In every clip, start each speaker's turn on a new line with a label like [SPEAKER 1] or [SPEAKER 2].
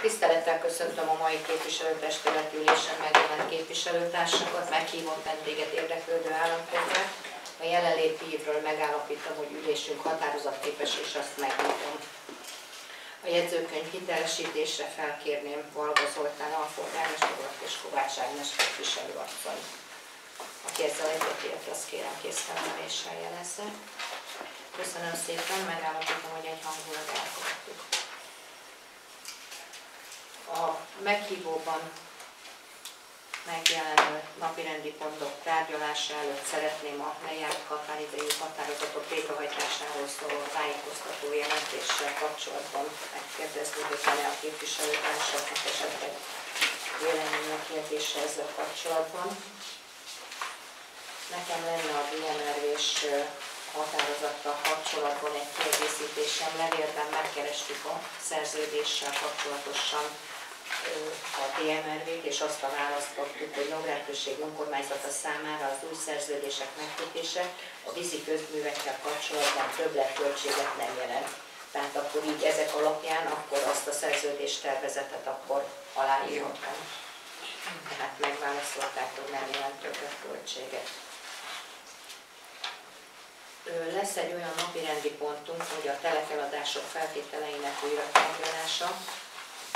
[SPEAKER 1] Tisztelettel köszöntöm a mai képviselőtestület ülésen megjelent képviselőtársakat, meghívott vendéget érdeklődő állampolgárt. A jelenléti évről megállapítom, hogy ülésünk határozatképes, és azt megnyitom. A jegyzőkönyv hitelesítésre felkérném Valga Zoltán alpolgármester és Kovács Ágnes képviselőasszony. Aki ezzel egyetért, azt kérem készfelemeléssel jelezze. Köszönöm szépen, megállapítom, hogy egy hangulat elfogadtuk. A meghívóban megjelenő napirendi pontok tárgyalása előtt szeretném a lejárt határidejű határozatok végrehajtásáról szóló tájékoztató jelentéssel kapcsolatban megkérdezni, hogy van-e a képviselőtársaknak esetleg vélemények kérdése ezzel kapcsolatban. Nekem lenne a DMRV-s határozattal kapcsolatban egy kiegészítésem. Levélben megkerestük a szerződéssel kapcsolatosan a DMRV-t, és azt a választ kaptuk, hogy Nógrád község önkormányzata számára az új szerződések megkötése a vízi közművekkel kapcsolatban többletköltséget nem jelent. Tehát akkor így ezek alapján akkor azt a szerződés tervezetet akkor aláírhatom. Tehát megválaszolták, hogy nem jelent többletköltséget lesz egy olyan napirendi pontunk, hogy a telekeladások feltételeinek újra tárgyalása,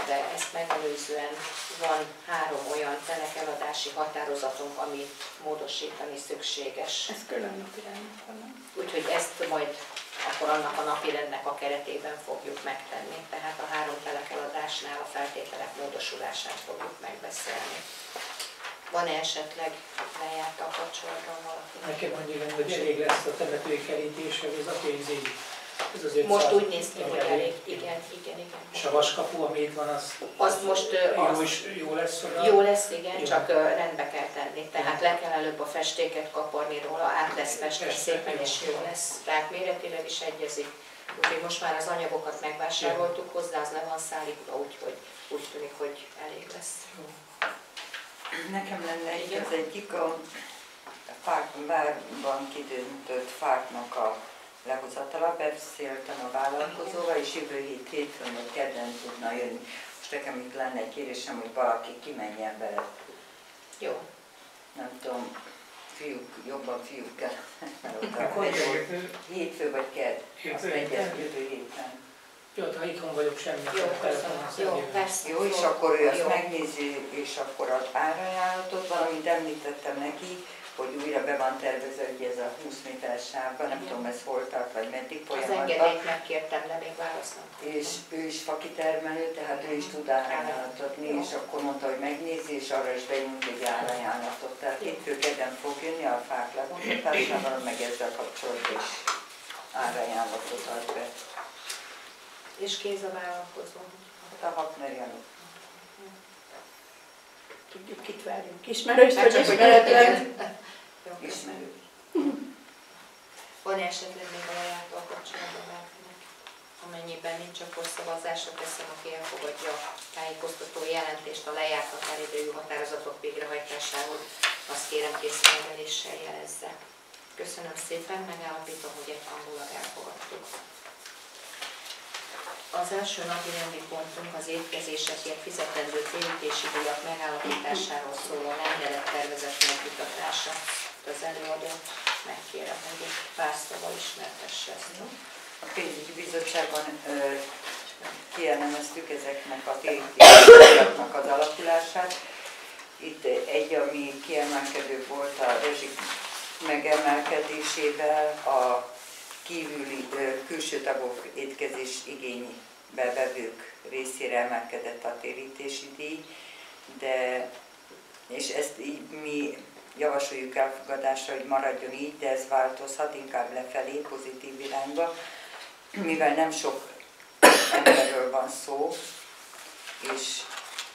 [SPEAKER 1] de ezt megelőzően van három olyan telekeladási határozatunk, amit módosítani szükséges.
[SPEAKER 2] Ez külön napirendnek van.
[SPEAKER 1] Úgyhogy ezt majd akkor annak a napirendnek a keretében fogjuk megtenni. Tehát a három telekeladásnál a feltételek módosulását fogjuk megbeszélni. Van-e esetleg lejárt a kapcsolatban valaki?
[SPEAKER 3] Nekem annyi lenne, hogy elég lesz a temetői kerítés, vagy ez a pénzügy.
[SPEAKER 1] Most úgy néz ki, hogy elég. Igen, igen, igen.
[SPEAKER 3] És a vaskapu, ami itt van, az,
[SPEAKER 1] az most
[SPEAKER 3] jó,
[SPEAKER 1] az,
[SPEAKER 3] is, jó lesz oda?
[SPEAKER 1] Jó lesz, igen, jó. csak rendbe kell tenni. Tehát le kell előbb a festéket kaparni róla, át lesz festve szépen, és jó lesz. Tehát méretileg is egyezik. Úgyhogy most már az anyagokat megvásároltuk hozzá, az le van szállítva, úgyhogy úgy tűnik, hogy elég lesz. Jó.
[SPEAKER 4] Nekem lenne egy, az egyik a fák, várban kidöntött fáknak a lehozatala, beszéltem a vállalkozóval, és jövő hét hétfőn vagy kedden tudna jönni. Most nekem itt lenne egy kérésem, hogy valaki kimenjen vele.
[SPEAKER 1] Jó.
[SPEAKER 4] Nem tudom, fiúk, jobban fiúk kell. Hétfő vagy kedd, azt egyet jövő héten.
[SPEAKER 3] Jó, ha itthon vagyok, semmi.
[SPEAKER 1] Jó, köszönöm. Jó, persze.
[SPEAKER 4] Jó, és akkor ő azt megnézi, és akkor az árajánlatot, valamint említettem neki, hogy újra be van tervezve, hogy ez a 20 méteres sávban, nem tudom, ez hol tart, vagy meddig
[SPEAKER 1] folyamatban. Az engedélyt megkértem, de még válasznak.
[SPEAKER 4] És ő is fakitermelő, tehát ő is tud árajánlatot és akkor mondta, hogy megnézi, és arra is benyújt egy árajánlatot. Tehát fő kedden fog jönni a fák lebontatásával, meg ezzel kapcsolatban is árajánlatot ad be.
[SPEAKER 1] És kéz a vállalkozó?
[SPEAKER 4] Hát a Hafner Jani.
[SPEAKER 2] Tudjuk, kit várjunk. Ismerős vagy ismeretlen?
[SPEAKER 4] Jó, ismerő.
[SPEAKER 1] Van -e esetleg még a lejártól kapcsolatban bárkinek? Amennyiben nincs, akkor szavazásra teszem, aki elfogadja a tájékoztató jelentést a lejárt határidőjű határozatok végrehajtásáról, azt kérem készfelmeléssel jelezze. Köszönöm szépen, megállapítom, hogy egy hangulag elfogadtuk. Az első napi rendi pontunk az étkezésekért fizetendő térítési díjak megállapításáról szóló rendelet tervezett megvitatása. Az előadó megkérem, hogy egy pár szóval ismertesse ezt.
[SPEAKER 4] A pénzügyi bizottságban kielemeztük ezeknek a díjaknak az alakulását. Itt egy, ami kiemelkedő volt a rezsik megemelkedésével, a kívüli külső tagok étkezés igénybe vevők részére emelkedett a térítési díj, de, és ezt így mi javasoljuk elfogadásra, hogy maradjon így, de ez változhat inkább lefelé, pozitív irányba, mivel nem sok emberről van szó, és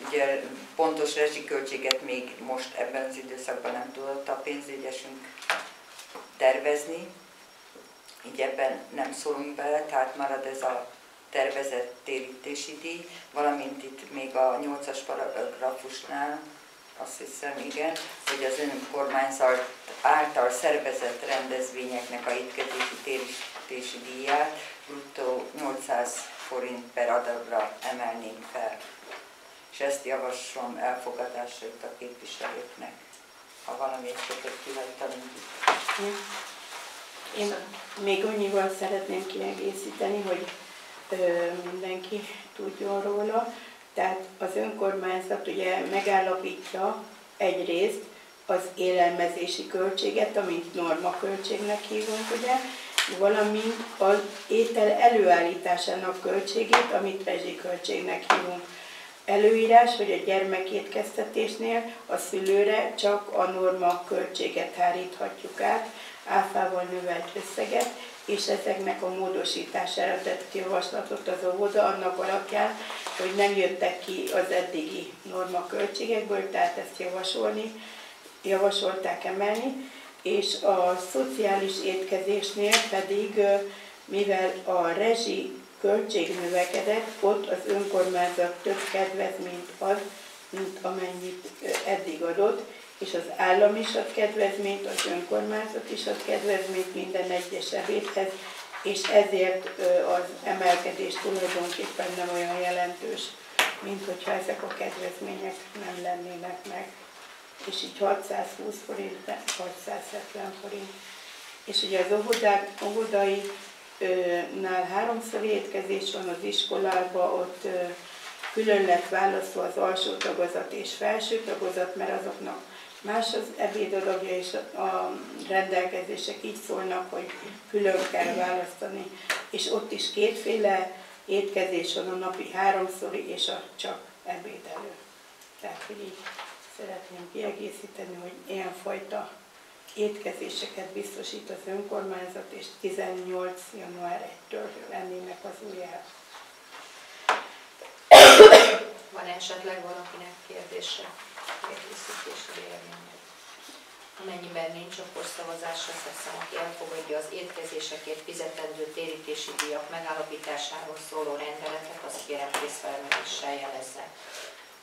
[SPEAKER 4] ugye pontos rezsiköltséget még most ebben az időszakban nem tudott a pénzügyesünk tervezni, így ebben nem szólunk bele, tehát marad ez a tervezett térítési díj, valamint itt még a 8-as paragrafusnál, azt hiszem, igen, hogy az önkormányzat által szervezett rendezvényeknek a étkezési térítési díját bruttó 800 forint per adagra emelnénk fel. és ezt javaslom elfogadásra itt a képviselőknek. Ha valami esetet kihagytam,
[SPEAKER 2] Én még annyival szeretném kiegészíteni, hogy ö, mindenki tudjon róla. Tehát az önkormányzat ugye megállapítja egyrészt az élelmezési költséget, amit normaköltségnek hívunk, ugye, valamint az étel előállításának költségét, amit rezsiköltségnek hívunk. Előírás, hogy a gyermekétkeztetésnél a szülőre csak a norma költséget háríthatjuk át, áfával növelt összeget, és ezeknek a módosítására tett javaslatot az óvoda annak alapján, hogy nem jöttek ki az eddigi norma költségekből, tehát ezt javasolni, javasolták emelni, és a szociális étkezésnél pedig, mivel a rezsi költség növekedett, ott az önkormányzat több kedvezményt ad, mint amennyit eddig adott, és az állam is ad kedvezményt, az önkormányzat is ad kedvezményt minden egyes ebédhez, és ezért az emelkedés tulajdonképpen nem olyan jelentős, mint hogyha ezek a kedvezmények nem lennének meg. És így 620 forint, 670 forint. És ugye az óvodák, óvodai nál háromszor étkezés van az iskolában, ott külön lett választva az alsó tagozat és felső tagozat, mert azoknak más az ebédadagja és a rendelkezések így szólnak, hogy külön kell választani, és ott is kétféle étkezés van a napi háromszori és a csak ebédelő. Tehát, hogy így szeretném kiegészíteni, hogy ilyenfajta étkezéseket biztosít az önkormányzat, és 18. január 1-től lennének az új
[SPEAKER 1] Van esetleg valakinek kérdése, kiegészítésre élménye? Amennyiben nincs, akkor szavazásra teszem, aki elfogadja az étkezésekért fizetendő térítési díjak megállapításáról szóló rendeletet, az kérem készfelmeléssel jelezze.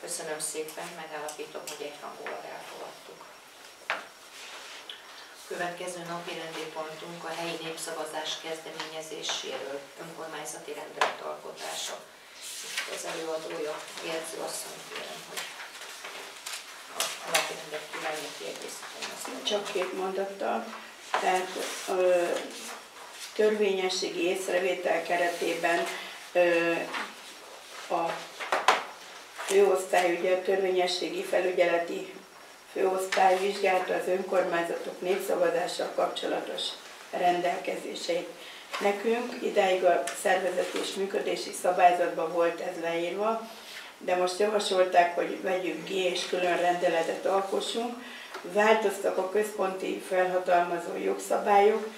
[SPEAKER 1] Köszönöm szépen, megállapítom, hogy egyhangulag elfogadtuk. Következő napi rendi pontunk a helyi népszavazás kezdeményezéséről, önkormányzati rendelet alkotása. Itt az előadója, Jelző asszony, kérem, hogy napi rendet kívánja kiegészíteni.
[SPEAKER 2] Csak két mondattal. Tehát ö, törvényességi észrevétel keretében ö, a főosztály, ugye a törvényességi felügyeleti főosztály vizsgálta az önkormányzatok népszavazással kapcsolatos rendelkezéseit. Nekünk idáig a szervezet és működési szabályzatban volt ez leírva, de most javasolták, hogy vegyük ki és külön rendeletet alkossunk. Változtak a központi felhatalmazó jogszabályok,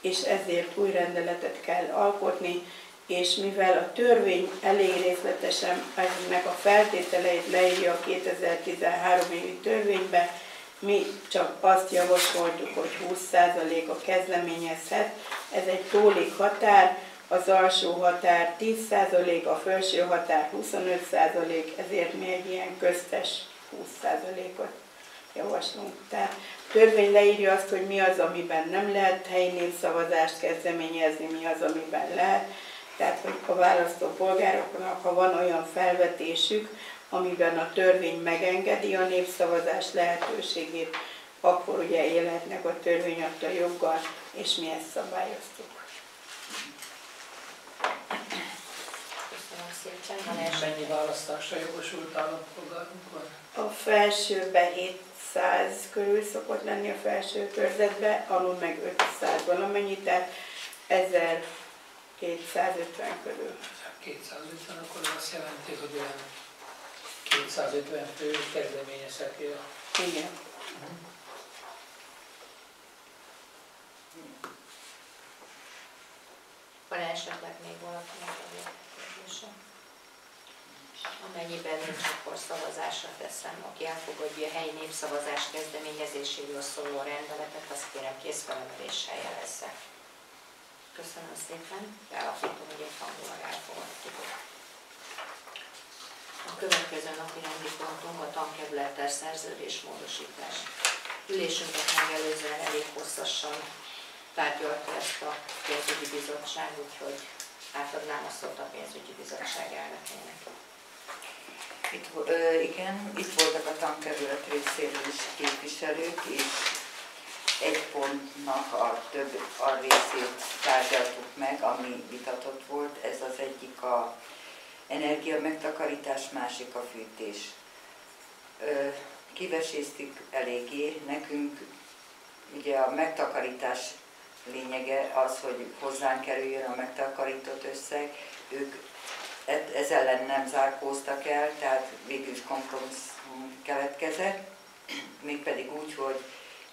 [SPEAKER 2] és ezért új rendeletet kell alkotni, és mivel a törvény elég részletesen ezeknek a feltételeit leírja a 2013 évi törvénybe, mi csak azt javasoltuk, hogy 20% a kezdeményezhet. Ez egy tólik határ, az alsó határ 10%, a felső határ 25%, ezért mi egy ilyen köztes 20%-ot javaslunk. Tehát törvény leírja azt, hogy mi az, amiben nem lehet helyi népszavazást kezdeményezni, mi az, amiben lehet tehát, hogy a választópolgároknak, ha van olyan felvetésük, amiben a törvény megengedi a népszavazás lehetőségét, akkor ugye élhetnek a törvény adta joggal, és mi ezt szabályoztuk.
[SPEAKER 1] Szépen. Van
[SPEAKER 3] Mennyi választásra jogosult állampolgárunk van?
[SPEAKER 2] A felsőbe 700 körül szokott lenni a felső körzetbe, alul meg 500 valamennyi, tehát 1000 250 körül.
[SPEAKER 3] 250, akkor az azt jelenti, hogy olyan 250 fő kezdeményezheti a...
[SPEAKER 2] Igen.
[SPEAKER 1] Van esetleg még valakinek a kérdése? Amennyiben nincs, akkor szavazásra teszem, aki elfogadja a helyi népszavazás kezdeményezéséről szóló rendeletet, azt kérem készfelemeléssel jelezze. Köszönöm szépen, bealapítom, hogy egy hangulag elfogadtuk. A következő napi rendi pontunk a tankerülettel szerződés módosítás. Ülésünket megelőzően elég hosszasan tárgyalta ezt a pénzügyi bizottság, úgyhogy átadnám a szót a pénzügyi bizottság elnökének.
[SPEAKER 4] Itt, ö, igen, itt voltak a tankerület részéről is képviselők, és egy pontnak a több a részét tárgyaltuk meg, ami vitatott volt. Ez az egyik a energia megtakarítás, másik a fűtés. Ö, Kiveséztük eléggé, nekünk ugye a megtakarítás lényege az, hogy hozzánk kerüljön a megtakarított összeg, ők ez ellen nem zárkóztak el, tehát végül is kompromisszum keletkezett, mégpedig úgy, hogy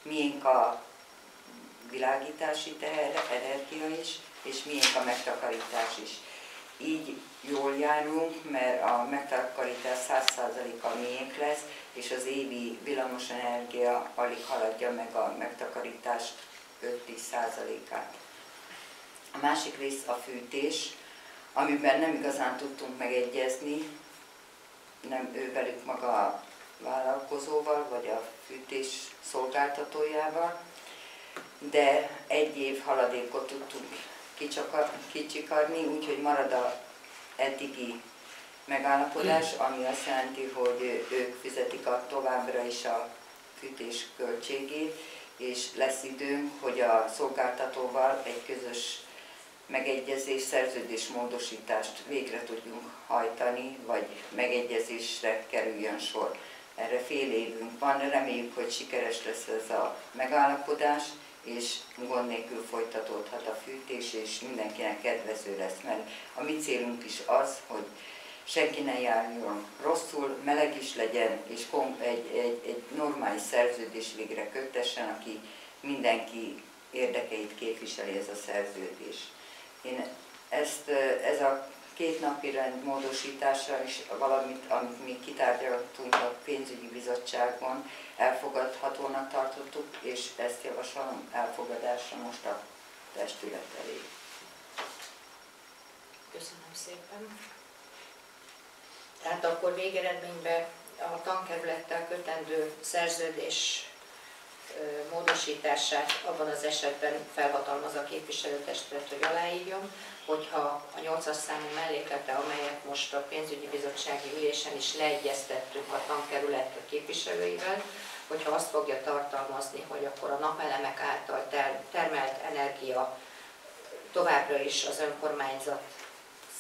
[SPEAKER 4] miénk a világítási teher, energia is, és miénk a megtakarítás is. Így jól járunk, mert a megtakarítás 100%-a miénk lesz, és az évi villamosenergia alig haladja meg a megtakarítás 5-10%-át. A másik rész a fűtés, amiben nem igazán tudtunk megegyezni, nem ő velük maga a vállalkozóval, vagy a fűtés szolgáltatójával, de egy év haladékot tudtunk kicsikarni, úgyhogy marad a eddigi megállapodás, ami azt jelenti, hogy ők fizetik a továbbra is a fűtés költségét, és lesz időnk, hogy a szolgáltatóval egy közös megegyezés, szerződés módosítást végre tudjunk hajtani, vagy megegyezésre kerüljön sor. Erre fél évünk van, reméljük, hogy sikeres lesz ez a megállapodás, és gond nélkül folytatódhat a fűtés, és mindenkinek kedvező lesz, mert a mi célunk is az, hogy senki ne járjon rosszul, meleg is legyen, és egy, egy, egy normális szerződés végre köttessen, aki mindenki érdekeit képviseli ez a szerződés. Én ezt, ez a két napi rend módosítása is valamit, amit mi kitárgyaltunk a pénzügyi bizottságon, elfogadhatónak tartottuk, és ezt javasolom elfogadásra most a testület elé.
[SPEAKER 1] Köszönöm szépen. Tehát akkor végeredményben a tankerülettel kötendő szerződés módosítását abban az esetben felhatalmaz a képviselőtestület, hogy aláírjon, hogyha a 8-as számú melléklete, amelyet most a pénzügyi bizottsági ülésen is leegyeztettünk a tankerület képviselőivel, hogyha azt fogja tartalmazni, hogy akkor a napelemek által ter- termelt energia továbbra is az önkormányzat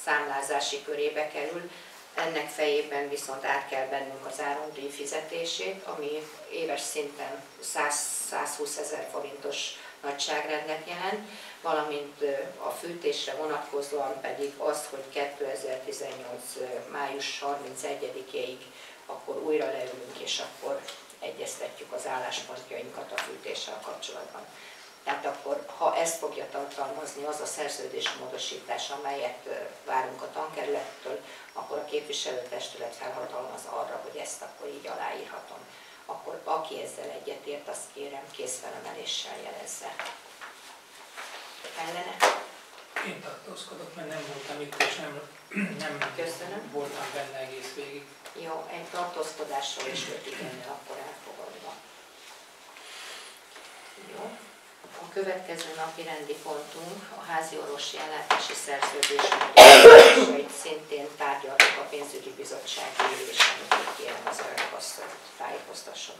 [SPEAKER 1] számlázási körébe kerül, ennek fejében viszont át kell vennünk az áramdíj fizetését, ami éves szinten 100-120 ezer forintos nagyságrendet jelent, valamint a fűtésre vonatkozóan pedig az, hogy 2018. ö, május 31-ig akkor újra leülünk, és akkor egyeztetjük az álláspontjainkat a fűtéssel kapcsolatban. Tehát akkor, ha ezt fogja tartalmazni az a szerződésmódosítás, amelyet várunk a tankerülettől, akkor a képviselőtestület felhatalmaz arra, hogy ezt akkor így aláírhatom. Akkor aki ezzel egyetért, azt kérem készfelemeléssel jelezze. Ellene?
[SPEAKER 3] Én tartózkodok, mert nem voltam itt, és nem, nem
[SPEAKER 1] Köszönöm.
[SPEAKER 3] voltam benne egész végig.
[SPEAKER 1] Jó, egy tartózkodással és öt igennel akkor elfogadva. Jó. A következő napi rendi pontunk a házi orvosi ellátási szerződés módosításait szintén tárgyaltuk a pénzügyi bizottsági ülésen, úgyhogy kérem az elnök hogy tájékoztasson.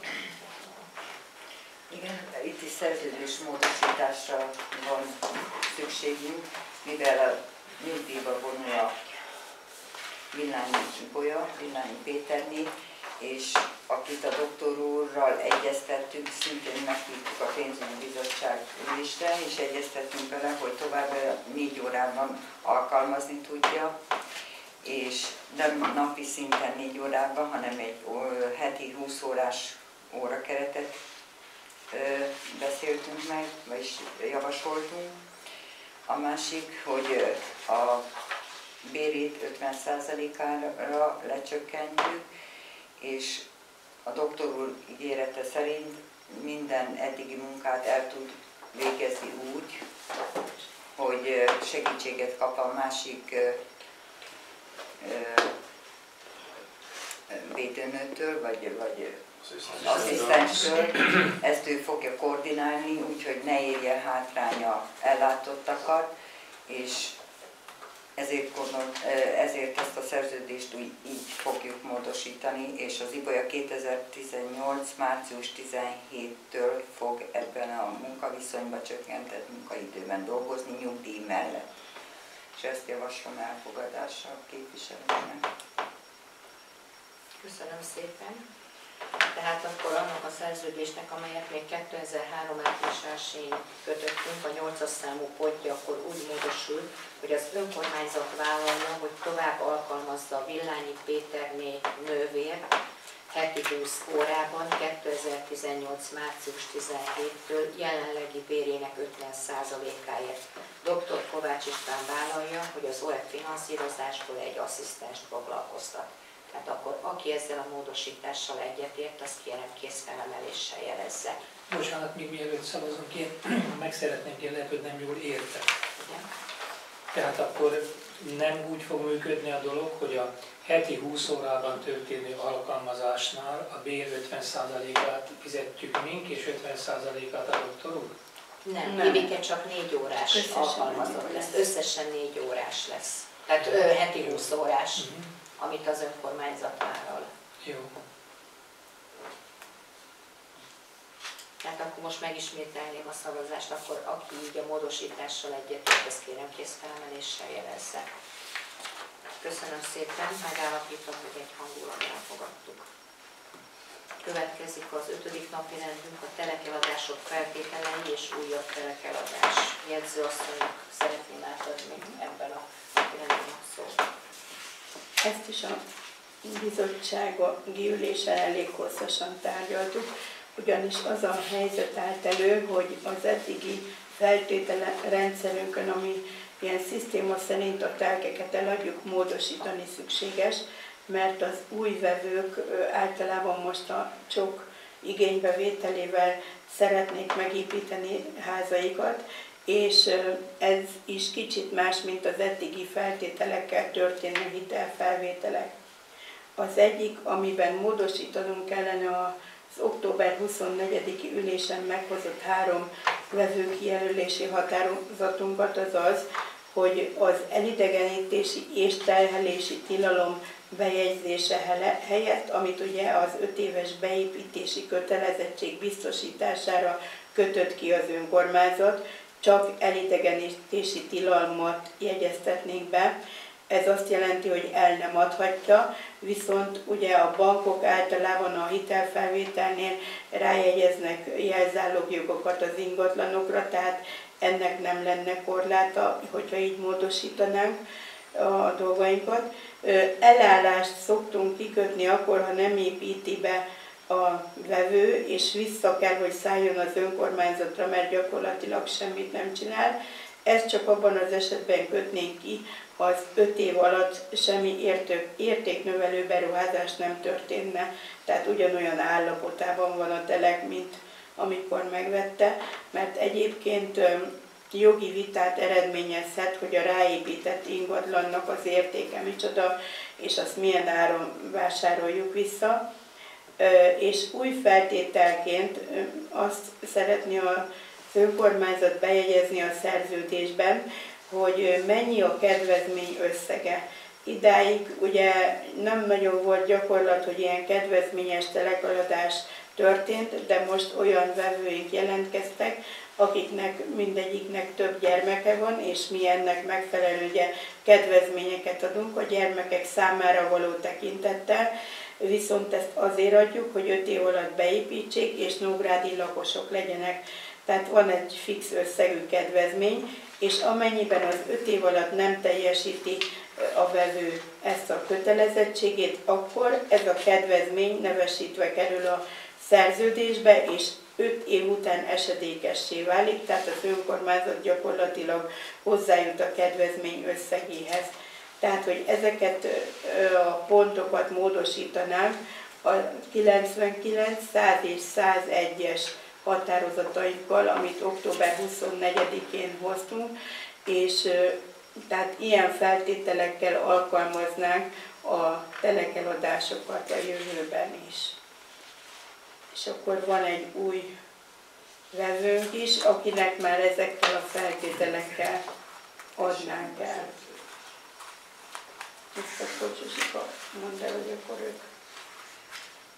[SPEAKER 4] Igen, itt is szerződés módosításra van szükségünk, mivel a nyugdíjba vonul a Villányi Bolya, Villányi Péterné, és akit a doktor úrral egyeztettünk, szintén meghívtuk a pénzügyi bizottság ülésre, és egyeztettünk vele, hogy tovább négy órában alkalmazni tudja, és nem napi szinten négy órában, hanem egy heti 20 órás órakeretet ö, beszéltünk meg, vagyis javasoltunk. A másik, hogy a bérét 50%-ára lecsökkentjük, és a doktor úr ígérete szerint minden eddigi munkát el tud végezni úgy, hogy segítséget kap a másik védőnőtől, vagy, vagy asszisztenstől, ezt ő fogja koordinálni, úgyhogy ne érje hátránya ellátottakat, és ezért, gondol, ezért ezt a szerződést úgy, így fogjuk módosítani, és az IBOLYA 2018. március 17-től fog ebben a munkaviszonyban csökkentett munkaidőben dolgozni nyugdíj mellett. És ezt javaslom elfogadásra a képviselőnek.
[SPEAKER 1] Köszönöm szépen. Tehát akkor annak a szerződésnek, amelyet még 2003 áprilisásén kötöttünk, a 8-as számú pontja, akkor úgy módosul, hogy az önkormányzat vállalja, hogy tovább alkalmazza Villányi Péterné nővér heti 20 órában 2018. március 17-től jelenlegi bérének 50%-áért. Dr. Kovács István vállalja, hogy az OEP finanszírozásból egy asszisztenst foglalkoztat. Tehát akkor aki ezzel a módosítással egyetért, azt kérem készfelemeléssel jelezze.
[SPEAKER 3] Bocsánat, még mielőtt szavazunk, én meg szeretném kérni, hogy nem jól értem.
[SPEAKER 1] Igen?
[SPEAKER 3] Tehát akkor nem úgy fog működni a dolog, hogy a heti 20 órában történő alkalmazásnál a bér 50%-át fizetjük mink, és 50%-át a doktor úr?
[SPEAKER 1] Nem,
[SPEAKER 2] Nem.
[SPEAKER 1] Évike csak négy órás
[SPEAKER 2] Összesen
[SPEAKER 1] alkalmazott lesz.
[SPEAKER 2] lesz.
[SPEAKER 1] Összesen négy órás lesz. Tehát ö, heti 20 órás,
[SPEAKER 3] Mhm.
[SPEAKER 1] Amit az önkormányzat vállal.
[SPEAKER 3] Jó.
[SPEAKER 1] Tehát akkor most megismételném a szavazást, akkor aki így a módosítással egyetért, ezt kérem készfelemeléssel jelezze. Köszönöm szépen, megállapítom, hogy egy hangulat elfogadtuk. Következik az ötödik napi rendünk, a telekeladások feltételei és újabb telekeladás. Jegyzőasszonynak szeretném átadni ebben a napi rendben szót.
[SPEAKER 2] Ezt is a bizottsági ülésen elég hosszasan tárgyaltuk, ugyanis az a helyzet állt elő, hogy az eddigi feltétele rendszerünkön, ami ilyen szisztéma szerint a telkeket eladjuk, módosítani szükséges, mert az új vevők általában most a csok igénybevételével szeretnék megépíteni házaikat, és ez is kicsit más, mint az eddigi feltételekkel történő hitelfelvételek. Az egyik, amiben módosítanunk kellene az október 24-i ülésen meghozott három vevőkijelölési határozatunkat, az az, hogy az elidegenítési és terhelési tilalom bejegyzése helyett, amit ugye az öt éves beépítési kötelezettség biztosítására kötött ki az önkormányzat, csak elidegenítési tilalmat jegyeztetnénk be. Ez azt jelenti, hogy el nem adhatja, viszont ugye a bankok általában a hitelfelvételnél rájegyeznek jelzálogjogokat az ingatlanokra, tehát ennek nem lenne korláta, hogyha így módosítanánk a dolgainkat. Elállást szoktunk kikötni akkor, ha nem építi be a vevő, és vissza kell, hogy szálljon az önkormányzatra, mert gyakorlatilag semmit nem csinál. Ezt csak abban az esetben kötnénk ki, ha az öt év alatt semmi értő, értéknövelő beruházás nem történne. Tehát ugyanolyan állapotában van a telek, mint amikor megvette, mert egyébként jogi vitát eredményezhet, hogy a ráépített ingatlannak az értéke micsoda, és azt milyen áron vásároljuk vissza. És új feltételként azt szeretné az önkormányzat bejegyezni a szerződésben, hogy mennyi a kedvezmény összege. Idáig ugye nem nagyon volt gyakorlat, hogy ilyen kedvezményes telekaladás történt, de most olyan vevőink jelentkeztek, akiknek mindegyiknek több gyermeke van, és mi ennek megfelelő ugye, kedvezményeket adunk a gyermekek számára való tekintettel, viszont ezt azért adjuk, hogy 5 év alatt beépítsék, és nógrádi lakosok legyenek. Tehát van egy fix összegű kedvezmény, és amennyiben az 5 év alatt nem teljesíti a vevő ezt a kötelezettségét, akkor ez a kedvezmény nevesítve kerül a szerződésbe, és 5 év után esedékessé válik, tehát az önkormányzat gyakorlatilag hozzájut a kedvezmény összegéhez. Tehát, hogy ezeket a pontokat módosítanánk, a 99, 100 és 101-es határozatainkkal, amit október 24-én hoztunk, és tehát ilyen feltételekkel alkalmaznánk a telekeladásokat a jövőben is. És akkor van egy új vevőnk is, akinek már ezekkel a feltételekkel adnánk el. Ezt akkor Zsuzsika mondd el, hogy akkor ők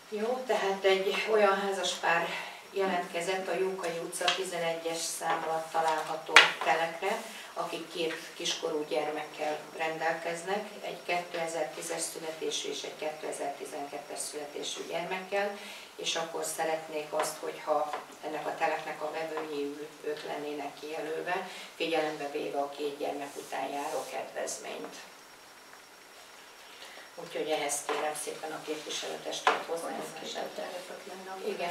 [SPEAKER 1] Jó, tehát egy olyan házaspár jelentkezett a Jókai utca 11-es szám alatt található telekre, akik két kiskorú gyermekkel rendelkeznek, egy 2010-es születésű és egy 2012-es születésű gyermekkel, és akkor szeretnék azt, hogyha ennek a teleknek a vevőjéül ők lennének kijelölve, figyelembe véve a két gyermek után járó kedvezményt. Úgyhogy ehhez kérem szépen a képviselőtestület hozzájárulását. Igen.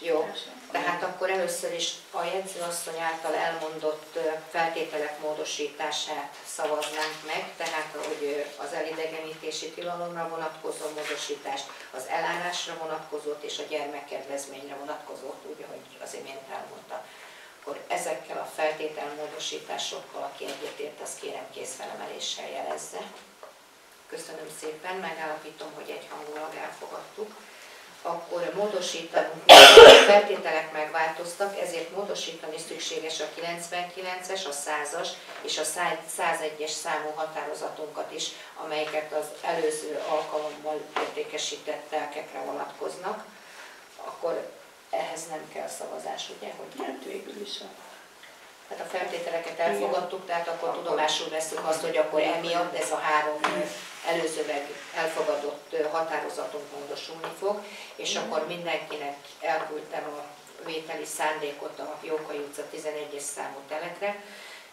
[SPEAKER 1] Jó. Tehát akkor először is a jegyzőasszony által elmondott feltételek módosítását szavaznánk meg, tehát hogy az elidegenítési tilalomra vonatkozó módosítást, az elárásra vonatkozót és a gyermekkedvezményre vonatkozót, úgy, ahogy az imént elmondta. Akkor ezekkel a feltételmódosításokkal, aki egyetért, azt kérem kézfelemeléssel jelezze. Köszönöm szépen, megállapítom, hogy egyhangulag elfogadtuk. Akkor módosítanunk, a feltételek megváltoztak, ezért módosítani szükséges a 99-es, a 100-as és a 101-es számú határozatunkat is, amelyeket az előző alkalommal értékesített telkekre vonatkoznak. Akkor ehhez nem kell szavazás, ugye? Hogy
[SPEAKER 2] Hát végül is a
[SPEAKER 1] Hát a feltételeket elfogadtuk, tehát akkor tudomásul veszük azt, hogy akkor emiatt ez a három előzőleg elfogadott határozatunk módosulni fog, és akkor mindenkinek elküldtem a vételi szándékot a Jókai utca 11-es számú telekre,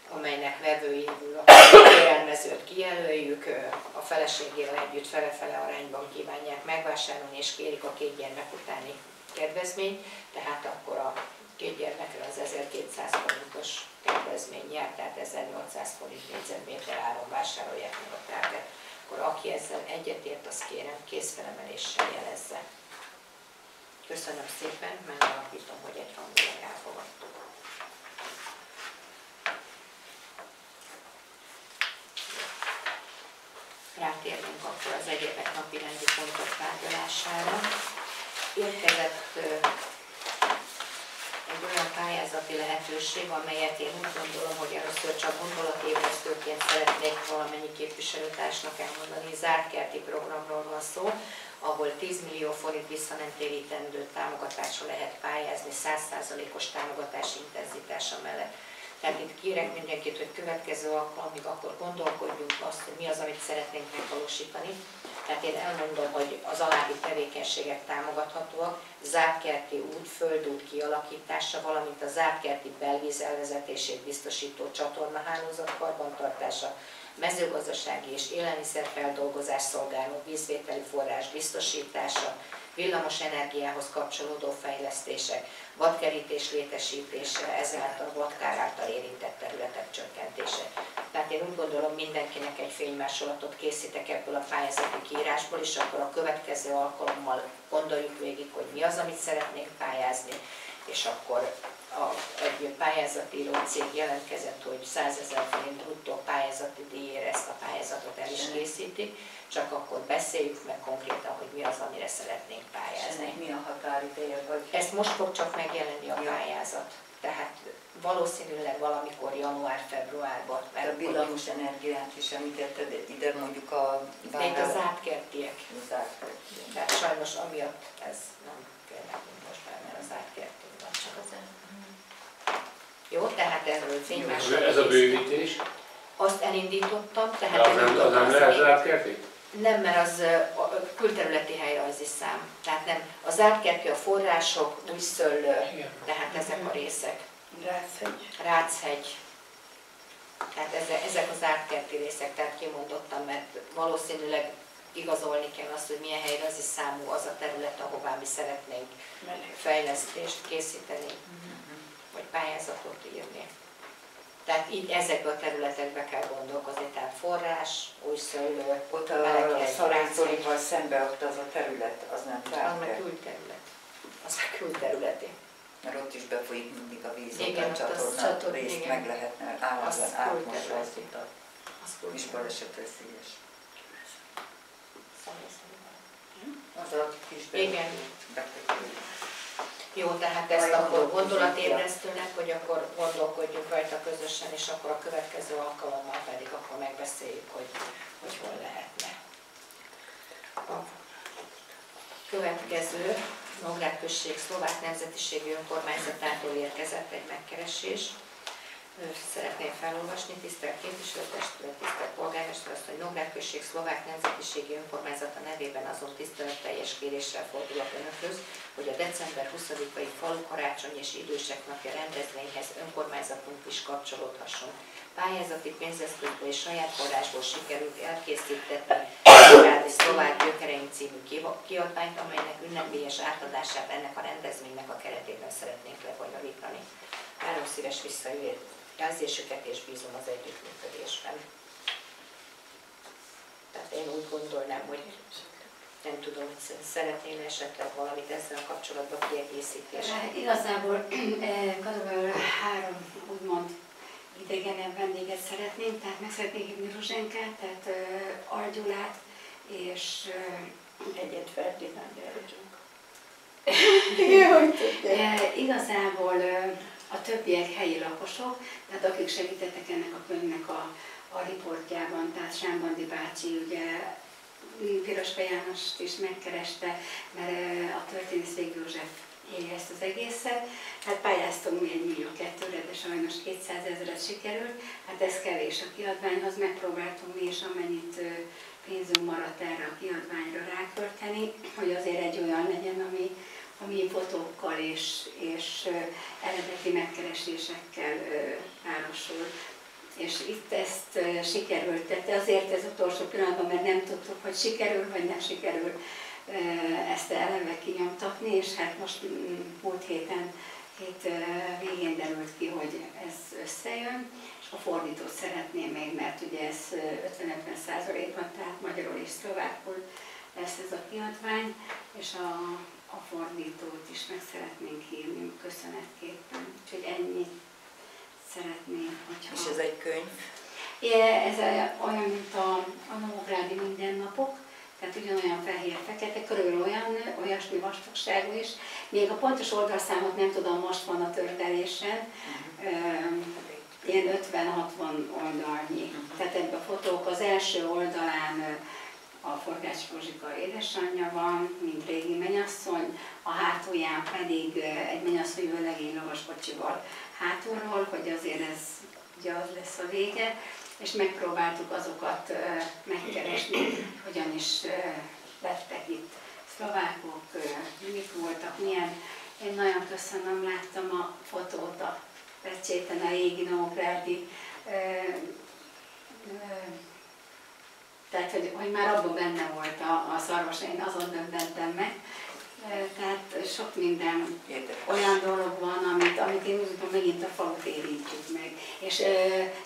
[SPEAKER 1] amelynek vevőjéből a kérelmezőt kijelöljük, a feleségével együtt fele-fele arányban kívánják megvásárolni, és kérik a két gyermek utáni kedvezményt, tehát akkor a két gyermekre az 1200 forintos kedvezmény jár, tehát 1800 forint négyzetméter áron vásárolják meg a tárgyat. Akkor aki ezzel egyetért, azt kérem kézfelemeléssel jelezze. Köszönöm szépen, megállapítom, hogy egy hangulag elfogadtuk. Rátérnénk akkor az egyébek napi rendi pontok tárgyalására. Érkezett egy olyan pályázati lehetőség, amelyet én úgy gondolom, hogy először csak gondolatébresztőként szeretnék valamennyi képviselőtársnak elmondani. Zárt kerti programról van szó, ahol 10 millió forint visszanemtérítendő támogatásra lehet pályázni 100%-os támogatási intenzitása mellett. Tehát itt kérek mindenkit, hogy következő alkalomig akkor gondolkodjunk azt, hogy mi az, amit szeretnénk megvalósítani. Tehát én elmondom, hogy az alábbi tevékenységek támogathatóak, zártkerti út, földút kialakítása, valamint a zártkerti belvíz elvezetését biztosító csatornahálózat karbantartása, mezőgazdasági és élelmiszerfeldolgozás szolgáló vízvételi forrás biztosítása, villamos energiához kapcsolódó fejlesztések, vadkerítés létesítése, ezáltal vadkár által érintett területek csökkentése. Tehát én úgy gondolom, mindenkinek egy fénymásolatot készítek ebből a pályázati kiírásból, és akkor a következő alkalommal gondoljuk végig, hogy mi az, amit szeretnénk pályázni, és akkor a, egy pályázatíró cég jelentkezett, hogy 100 ezer forint bruttó pályázati díjért ezt a pályázatot el is készítik, csak akkor beszéljük meg konkrétan, hogy mi az, amire szeretnénk pályázni.
[SPEAKER 4] ennek mi a határideje, vagy
[SPEAKER 1] Ezt most fog csak megjelenni a pályázat. Tehát valószínűleg valamikor január-februárban.
[SPEAKER 4] mert a villamos energiát is említetted, ide mondjuk a
[SPEAKER 1] De itt az átkertiek.
[SPEAKER 4] zárt.
[SPEAKER 1] Tehát sajnos amiatt ez nem kell nekünk most már, mert az átkertünk van csak az Jó, tehát erről fénymásolat.
[SPEAKER 5] Ez a bővítés,
[SPEAKER 1] Azt elindítottam,
[SPEAKER 5] de
[SPEAKER 1] tehát
[SPEAKER 5] az nem, az nem
[SPEAKER 1] az
[SPEAKER 5] lehet
[SPEAKER 1] elég-
[SPEAKER 5] zárt kerti?
[SPEAKER 1] Nem, mert az a külterületi helyrajzi szám. Tehát nem. Az átkertő, a források, újszöllő, tehát ezek a részek.
[SPEAKER 2] Rácegy.
[SPEAKER 1] Ráchegy. Tehát ezek, az átkerti részek, tehát kimondottam, mert valószínűleg igazolni kell azt, hogy milyen helyrajzi számú az a terület, ahová mi szeretnénk fejlesztést készíteni, vagy pályázatot írni. Tehát így ezekbe a területekbe kell gondolkozni, tehát forrás, újszöllő,
[SPEAKER 4] Ott a
[SPEAKER 1] Meleghegy,
[SPEAKER 4] szarászorival szembe ott az a terület, az nem
[SPEAKER 1] az
[SPEAKER 4] zárt
[SPEAKER 1] meg külterület. Az meg külterületi.
[SPEAKER 4] Mert ott is befolyik mindig a víz,
[SPEAKER 1] Igen,
[SPEAKER 4] ott a
[SPEAKER 1] az
[SPEAKER 4] csatorna
[SPEAKER 1] csatorna,
[SPEAKER 4] részt
[SPEAKER 1] igen.
[SPEAKER 4] meg lehetne
[SPEAKER 1] Az
[SPEAKER 4] állandóan
[SPEAKER 1] külterület.
[SPEAKER 4] az utat.
[SPEAKER 1] Az
[SPEAKER 4] És baleset veszélyes.
[SPEAKER 1] Szóval
[SPEAKER 4] Az a kis
[SPEAKER 1] Igen.
[SPEAKER 4] befolyik.
[SPEAKER 1] Jó, tehát ezt akkor gondolatébresztőnek, hogy akkor gondolkodjunk rajta közösen, és akkor a következő alkalommal pedig akkor megbeszéljük, hogy, hogy hol lehetne. A következő Nógrád község szlovák nemzetiségű önkormányzatától érkezett egy megkeresés. Szeretném felolvasni, tisztelt képviselőtestület, tisztelt polgármester, azt, hogy Nógrád község szlovák nemzetiségi önkormányzata nevében azon tiszteletteljes kéréssel fordul a Önökhöz, hogy a december 20-ai falu karácsony és idősek napja rendezvényhez önkormányzatunk is kapcsolódhasson. Pályázati pénzeszközből és saját forrásból sikerült elkészítetni a Szlovák Gyökereink című kiadványt, amelynek ünnepélyes átadását ennek a rendezvénynek a keretében szeretnénk lebonyolítani. Várom szíves visszajelzésüket és bízom az együttműködésben. Tehát én úgy gondolnám, hogy nem tudom, hogy szeretném esetleg valamit ezzel kapcsolatban kiegészítés.
[SPEAKER 5] Igazából körülbelül három úgymond idegenebb vendéget szeretnénk, tehát meg szeretnék hívni Ruzsenkát, tehát uh, Argyulát, és uh,
[SPEAKER 2] Egyet Ferdinánd
[SPEAKER 5] Igazából uh, a többiek helyi lakosok, tehát akik segítettek ennek a könyvnek a, a riportjában, tehát Sámbandi bácsi ugye Piroska Jánost is megkereste, mert a történész Vég József írja ezt az egészet. Hát pályáztunk mi egy millió kettőre, de sajnos 200 ezeret sikerült. Hát ez kevés a kiadványhoz, megpróbáltunk mi is amennyit pénzünk maradt erre a kiadványra rákölteni, hogy azért egy olyan legyen, ami, ami fotókkal és, és eredeti megkeresésekkel párosul. És itt ezt sikerült, tehát azért ez utolsó pillanatban, mert nem tudtuk, hogy sikerül vagy nem sikerül ezt eleve kinyomtatni, és hát most mm, múlt héten hét végén derült ki, hogy ez összejön, és a fordítót szeretném még, mert ugye ez 50-50 százalékban, tehát magyarul és szlovákul lesz ez a kiadvány, és a, a fordítót is meg szeretnénk hívni köszönetképpen. Úgyhogy ennyit szeretném, hogyha...
[SPEAKER 4] És ez egy könyv?
[SPEAKER 5] Ez olyan, mint a, a Nógrádi mindennapok, tehát ugyanolyan fehér-fekete, körülbelül olyan, olyasmi vastagságú is. Még a pontos oldalszámot nem tudom, most van a tördelésen, ilyen 50-60 oldalnyi. Tehát ebben a fotók az első oldalán a Forgács Pozsika édesanyja van, mint régi menyasszony, a hátulján pedig egy menyasszony vőlegény lovaskocsival hátulról, hogy azért ez ugye az lesz a vége és megpróbáltuk azokat megkeresni, hogyan is lettek itt szlovákok, mik voltak, milyen. Én nagyon köszönöm, láttam a fotót a pecséten, a régi Nógrádi, tehát hogy, hogy már abban benne volt a, a szarvas, én azon döntettem meg, tehát sok minden olyan dolog van, amit, amit én úgy tudom, megint a falut érintjük meg. És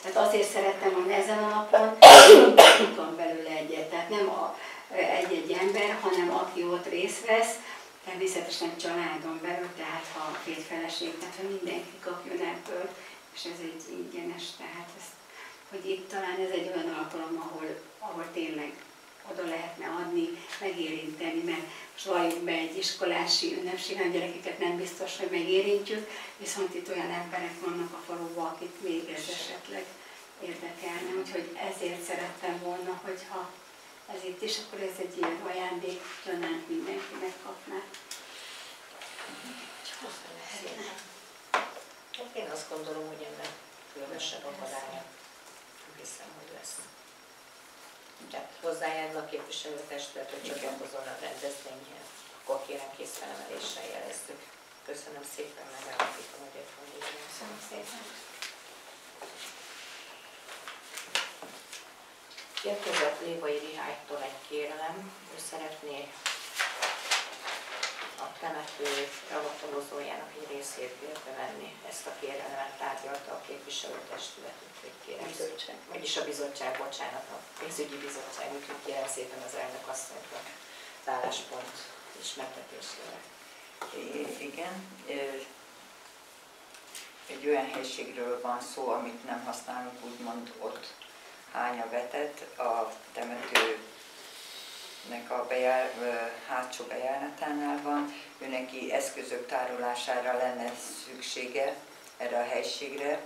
[SPEAKER 5] tehát azért szerettem, hogy ezen a napon van belőle egyet, tehát nem egy-egy ember, hanem aki ott részt vesz, természetesen családon belül, tehát ha két feleség, tehát hogy mindenki kapjon ebből, és ez egy ingyenes, tehát ezt, hogy itt talán ez egy olyan alkalom, ahol, ahol tényleg oda lehetne adni, megérinteni, mert be egy iskolási ünnepség, a gyerekeket nem biztos, hogy megérintjük, viszont itt olyan emberek vannak a faluban, akik még ez esetleg érdekelne, úgyhogy ezért szerettem volna, hogyha ez itt is, akkor ez egy ilyen ajándék, gyanánt mindenki megkapná.
[SPEAKER 1] Én azt gondolom, hogy ennek különösebb akadálya. Hiszem, hogy lesz tehát hozzájárul a képviselőtestület, hogy csatlakozzon a rendezvényhez, akkor kérem készfelemeléssel jelezzük. Köszönöm szépen, megállapítom, hogy egy van Köszönöm szépen. Érkezett Lévai Rihálytól egy kérelem, ő szeretné a temető ravatalozójának egy részét venni. Ezt a kérelemet tárgyalta a képviselőtestület hogy kérem. Bizottság. Vagyis a bizottság, bocsánat, a pénzügyi bizottság, úgyhogy kérem szépen az elnök asszonyt az álláspont ismertetésére.
[SPEAKER 4] Igen. Egy olyan helységről van szó, amit nem használunk, úgymond ott hány a vetet. A temető szerződésnek a bejár, hátsó bejáratánál van, ő neki eszközök tárolására lenne szüksége erre a helységre,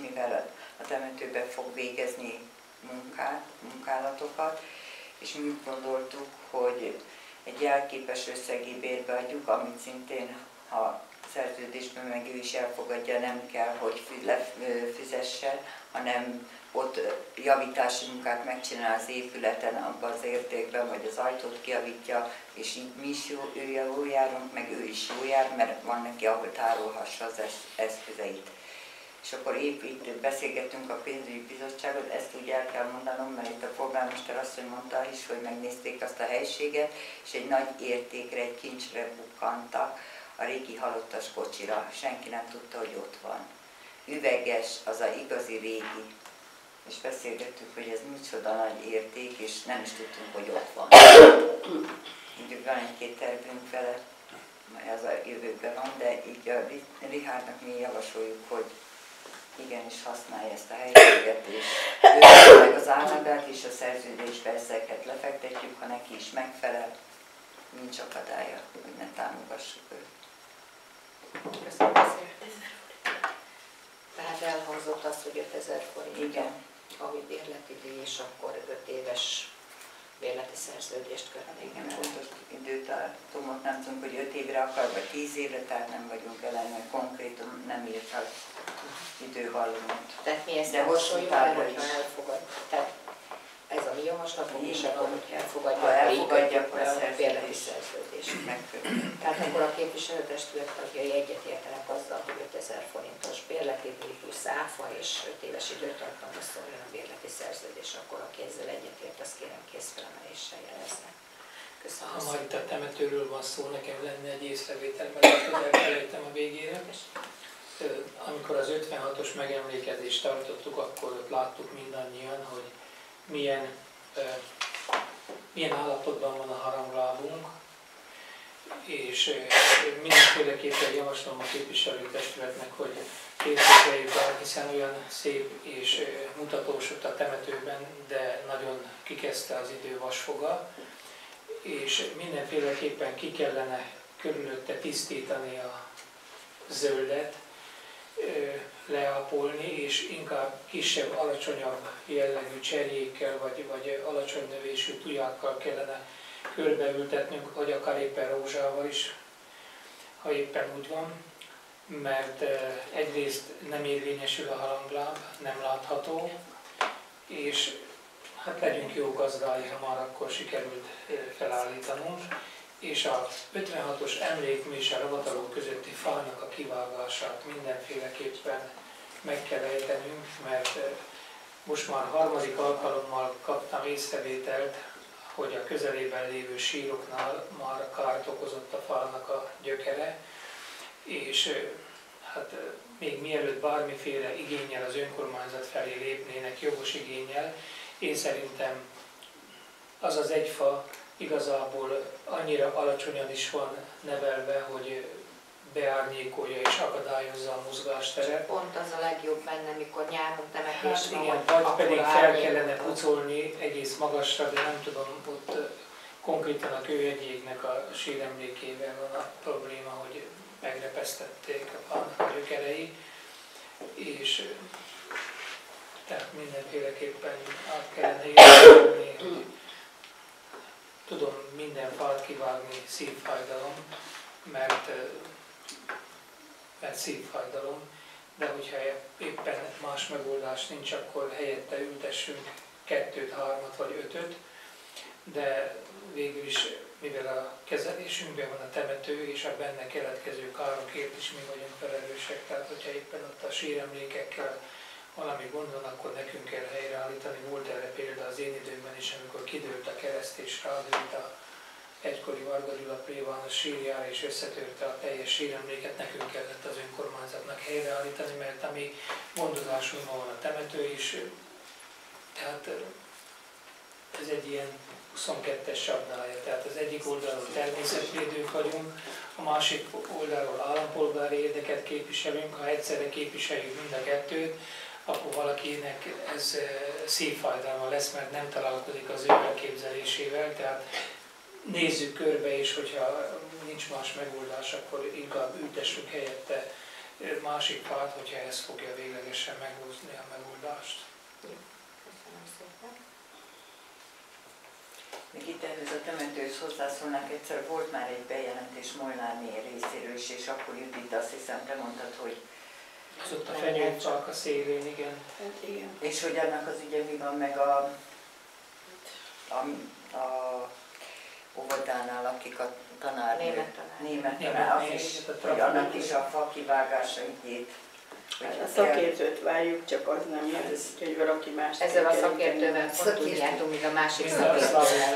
[SPEAKER 4] mivel a temetőbe fog végezni munkát, munkálatokat, és mi úgy gondoltuk, hogy egy jelképes összegi bérbe adjuk, amit szintén, ha szerződésben meg ő is elfogadja, nem kell, hogy fizesse, hanem ott javítási munkát megcsinál az épületen, abban az értékben, vagy az ajtót kiavítja, és így mi is jó, ő jó járunk, meg ő is jó jár, mert van neki, ahol tárolhassa az esz- eszközeit. És akkor épp itt beszélgettünk a pénzügyi bizottságot, ezt úgy el kell mondanom, mert itt a polgármester asszony mondta is, hogy megnézték azt a helységet, és egy nagy értékre, egy kincsre bukkantak a régi halottas kocsira. Senki nem tudta, hogy ott van. Üveges, az a igazi régi. És beszélgettük, hogy ez micsoda nagy érték, és nem is tudtunk, hogy ott van. Mondjuk van egy-két tervünk vele, az a jövőben van, de így a Richardnak mi javasoljuk, hogy igenis használja ezt a helyzetet, és ő meg az állandát és a szerződésbe ezeket lefektetjük, ha neki is megfelel, nincs akadálya, hogy ne támogassuk őt.
[SPEAKER 1] Köszönöm szépen. Tehát elhangzott az, hogy 5000 forint
[SPEAKER 4] Igen.
[SPEAKER 1] havi bérleti díj, és akkor 5 éves bérleti szerződést kötnénk
[SPEAKER 4] Igen,
[SPEAKER 1] el.
[SPEAKER 4] pontos időtartomot nem tudunk, hogy 5 évre akar, vagy 10 évre, tehát nem vagyunk ellen, mert konkrétum nem írt az idővallomot.
[SPEAKER 1] Tehát mi ezt
[SPEAKER 4] De
[SPEAKER 1] javasoljuk, hogyha elfogad, tehát javaslatunk, és
[SPEAKER 4] Így
[SPEAKER 1] akkor, elfogadja,
[SPEAKER 4] elfogadja, akkor a szerződés.
[SPEAKER 1] szerződést.
[SPEAKER 4] Megkötni.
[SPEAKER 1] Tehát akkor a képviselőtestület tagjai egyetértenek azzal, hogy 5000 forintos bérleti díj plusz áfa és 5 éves időtartamra szóljon a bérleti szerződés, akkor aki ezzel egyetért, azt kérem készfelemeléssel jelezze. Köszönöm
[SPEAKER 3] Ha
[SPEAKER 1] szépen.
[SPEAKER 3] a temetőről van szó, nekem lenne egy észrevétel, mert elfelejtem a végére. Amikor az 56-os megemlékezést tartottuk, akkor ott láttuk mindannyian, hogy milyen, milyen állapotban van a haranglábunk, és mindenféleképpen javaslom a képviselőtestületnek, hogy értékeljük el, hiszen olyan szép és mutatós ott a temetőben, de nagyon kikezdte az idő vasfoga, és mindenféleképpen ki kellene körülötte tisztítani a zöldet, leápolni, és inkább kisebb, alacsonyabb jellegű cserjékkel, vagy, vagy alacsony növésű tujákkal kellene körbeültetnünk, vagy akár éppen rózsával is, ha éppen úgy van, mert egyrészt nem érvényesül a harangláb, nem látható, és hát legyünk jó gazdái, ha már akkor sikerült felállítanunk, és a 56-os emlékmű és a ravatalok közötti fának a kivágását mindenféleképpen meg kell ejtenünk, mert ö, most már harmadik alkalommal kaptam észrevételt, hogy a közelében lévő síroknál már kárt okozott a fának a gyökere, és ö, hát ö, még mielőtt bármiféle igényel az önkormányzat felé lépnének, jogos igényel, én szerintem az az egy fa igazából annyira alacsonyan is van nevelve, hogy beárnyékolja és akadályozza a mozgásteret.
[SPEAKER 1] Pont az a legjobb benne, mikor nyáron temetés
[SPEAKER 3] Hát
[SPEAKER 1] van,
[SPEAKER 3] igen, vagy pedig fel kellene pucolni egész magasra, de nem tudom, ott konkrétan a kőegyégnek a síremlékével van a probléma, hogy megrepesztették a gyökerei, és tehát mindenféleképpen át kellene hogy tudom minden fát kivágni szívfájdalom, mert, mert szívfájdalom, de hogyha éppen más megoldás nincs, akkor helyette ültessünk kettőt, hármat vagy ötöt, de végül is, mivel a kezelésünkben van a temető, és a benne keletkező károkért is mi vagyunk felelősek, tehát hogyha éppen ott a síremlékekkel valami gond van, akkor nekünk kell helyreállítani. Volt erre példa az én időmben is, amikor kidőlt a kereszt és rádőlt a egykori Varga Gyula plébános sírjára és összetörte a teljes síremléket, nekünk kellett az önkormányzatnak helyreállítani, mert a mi gondozásunkban van a temető is, tehát ez egy ilyen 22-es csapdája. Tehát az egyik oldalról természetvédők vagyunk, a másik oldalról állampolgári érdeket képviselünk, ha egyszerre képviseljük mind a kettőt, akkor valakinek ez eh, szívfájdalma lesz, mert nem találkozik az ő elképzelésével, tehát nézzük körbe, és hogyha nincs más megoldás, akkor inkább ültessünk helyette másik fát, hogyha ez fogja véglegesen meghúzni a megoldást.
[SPEAKER 1] Köszönöm szépen.
[SPEAKER 4] Még itt ehhez a temetőhöz hozzászólnánk, egyszer volt már egy bejelentés Molnár részéről is, és akkor Judit azt hiszem, te mondtad, hogy
[SPEAKER 3] Az ott a fenyőpark a szélén, igen.
[SPEAKER 6] Hát igen.
[SPEAKER 4] És hogy annak az ugye mi van meg a, a, a óvodánál, akik a tanár,
[SPEAKER 1] Német tanár.
[SPEAKER 4] német tanár, az is,
[SPEAKER 3] a
[SPEAKER 4] hogy annak is a fa kivágása ügyét. hogy
[SPEAKER 6] Hát A szakértőt várjuk, csak az nem
[SPEAKER 4] Hát
[SPEAKER 6] jön, hogy valaki más.
[SPEAKER 1] Ezzel a szakértővel pont jártunk, mint a másik szakértővel.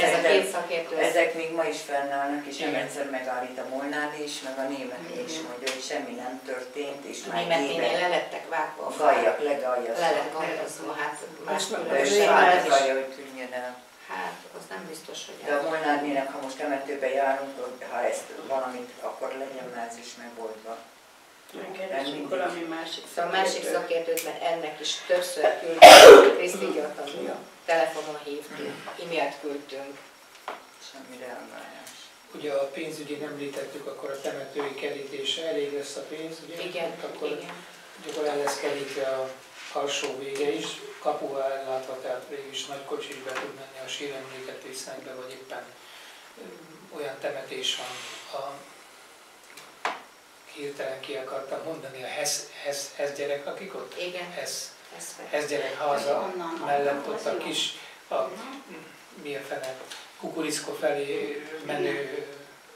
[SPEAKER 1] Ez a két szakértő, ez
[SPEAKER 4] Ezek még ma is fennállnak, és nem egyszer megállít a Molnár is, meg a német is mondja, hogy semmi nem történt, és
[SPEAKER 1] a
[SPEAKER 4] már
[SPEAKER 1] németnél le lettek vágva a
[SPEAKER 4] gajak,
[SPEAKER 1] fák.
[SPEAKER 4] legaljazva.
[SPEAKER 1] Le lett gajazva, hát más
[SPEAKER 6] Most már
[SPEAKER 4] akarja, hogy tűnjön el.
[SPEAKER 1] Hát, az nem biztos, hogy
[SPEAKER 4] De a Molnárnének, ha most temetőbe járunk, hogy ha ezt valamit, akkor legyen már ez is megoldva.
[SPEAKER 6] Keresünk valami másik
[SPEAKER 1] Szóval a másik
[SPEAKER 6] szakértőt.
[SPEAKER 1] szakértőt, mert ennek is többször küldtünk, Kriszti Gyartanúra, telefonon hívtunk, e-mailt küldtünk.
[SPEAKER 4] Semmi reagálás.
[SPEAKER 3] Ugye a pénzügyi említettük, akkor a temetői kerítése elég lesz a pénz, ugye?
[SPEAKER 1] Igen,
[SPEAKER 3] akkor
[SPEAKER 1] igen.
[SPEAKER 3] Akkor el lesz kerítve a alsó vége is, kapuval ellátva, tehát végül is nagy kocsi be tud menni a síremléket visznek be, vagy éppen olyan temetés van. A, hirtelen ki akartam mondani, a HESZ, HESZ, HESZ gyerek lakik ott?
[SPEAKER 1] Igen,
[SPEAKER 3] HESZ. HESZ gyerek
[SPEAKER 5] van.
[SPEAKER 3] mellett ott a kis, a, mi a fene, Kukuriszko felé menő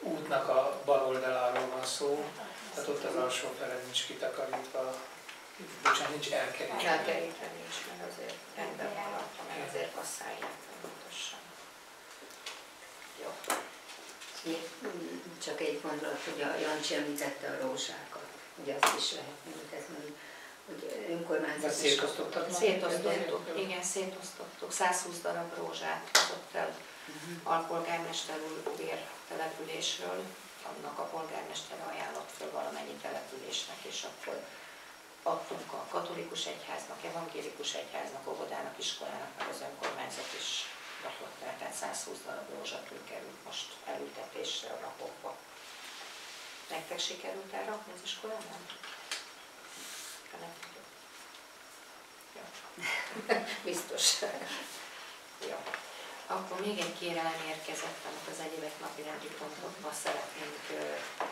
[SPEAKER 3] útnak a bal oldaláról van szó, tehát ott az alsó fele nincs kitakarítva, bocsánat, nincs elkerítve.
[SPEAKER 1] Elkerítve nincs, mert azért rendben van mert azért passzálják pontosan. Jó.
[SPEAKER 7] Csak egy gondolat, hogy a Jancsi említette a rózsákat, ugye azt is lehet említeni, hogy önkormányzat is
[SPEAKER 3] szétosztottak?
[SPEAKER 1] Szétosztottuk, igen, szétosztottuk. 120 darab rózsát hozott el alpolgármester úr bér településről, annak a polgármester ajánlott föl valamennyi településnek, és akkor adtunk a katolikus egyháznak, evangélikus egyháznak, óvodának, iskolának, meg az önkormányzat is rakott el, tehát 120 darab rózsatül került most elültetésre a napokba. Nektek sikerült elrakni az iskolában? Nem tudjuk. Jó. Biztos. Jó. Akkor még egy kérelem érkezett, amit az egyébek napi rendi pontokban szeretnénk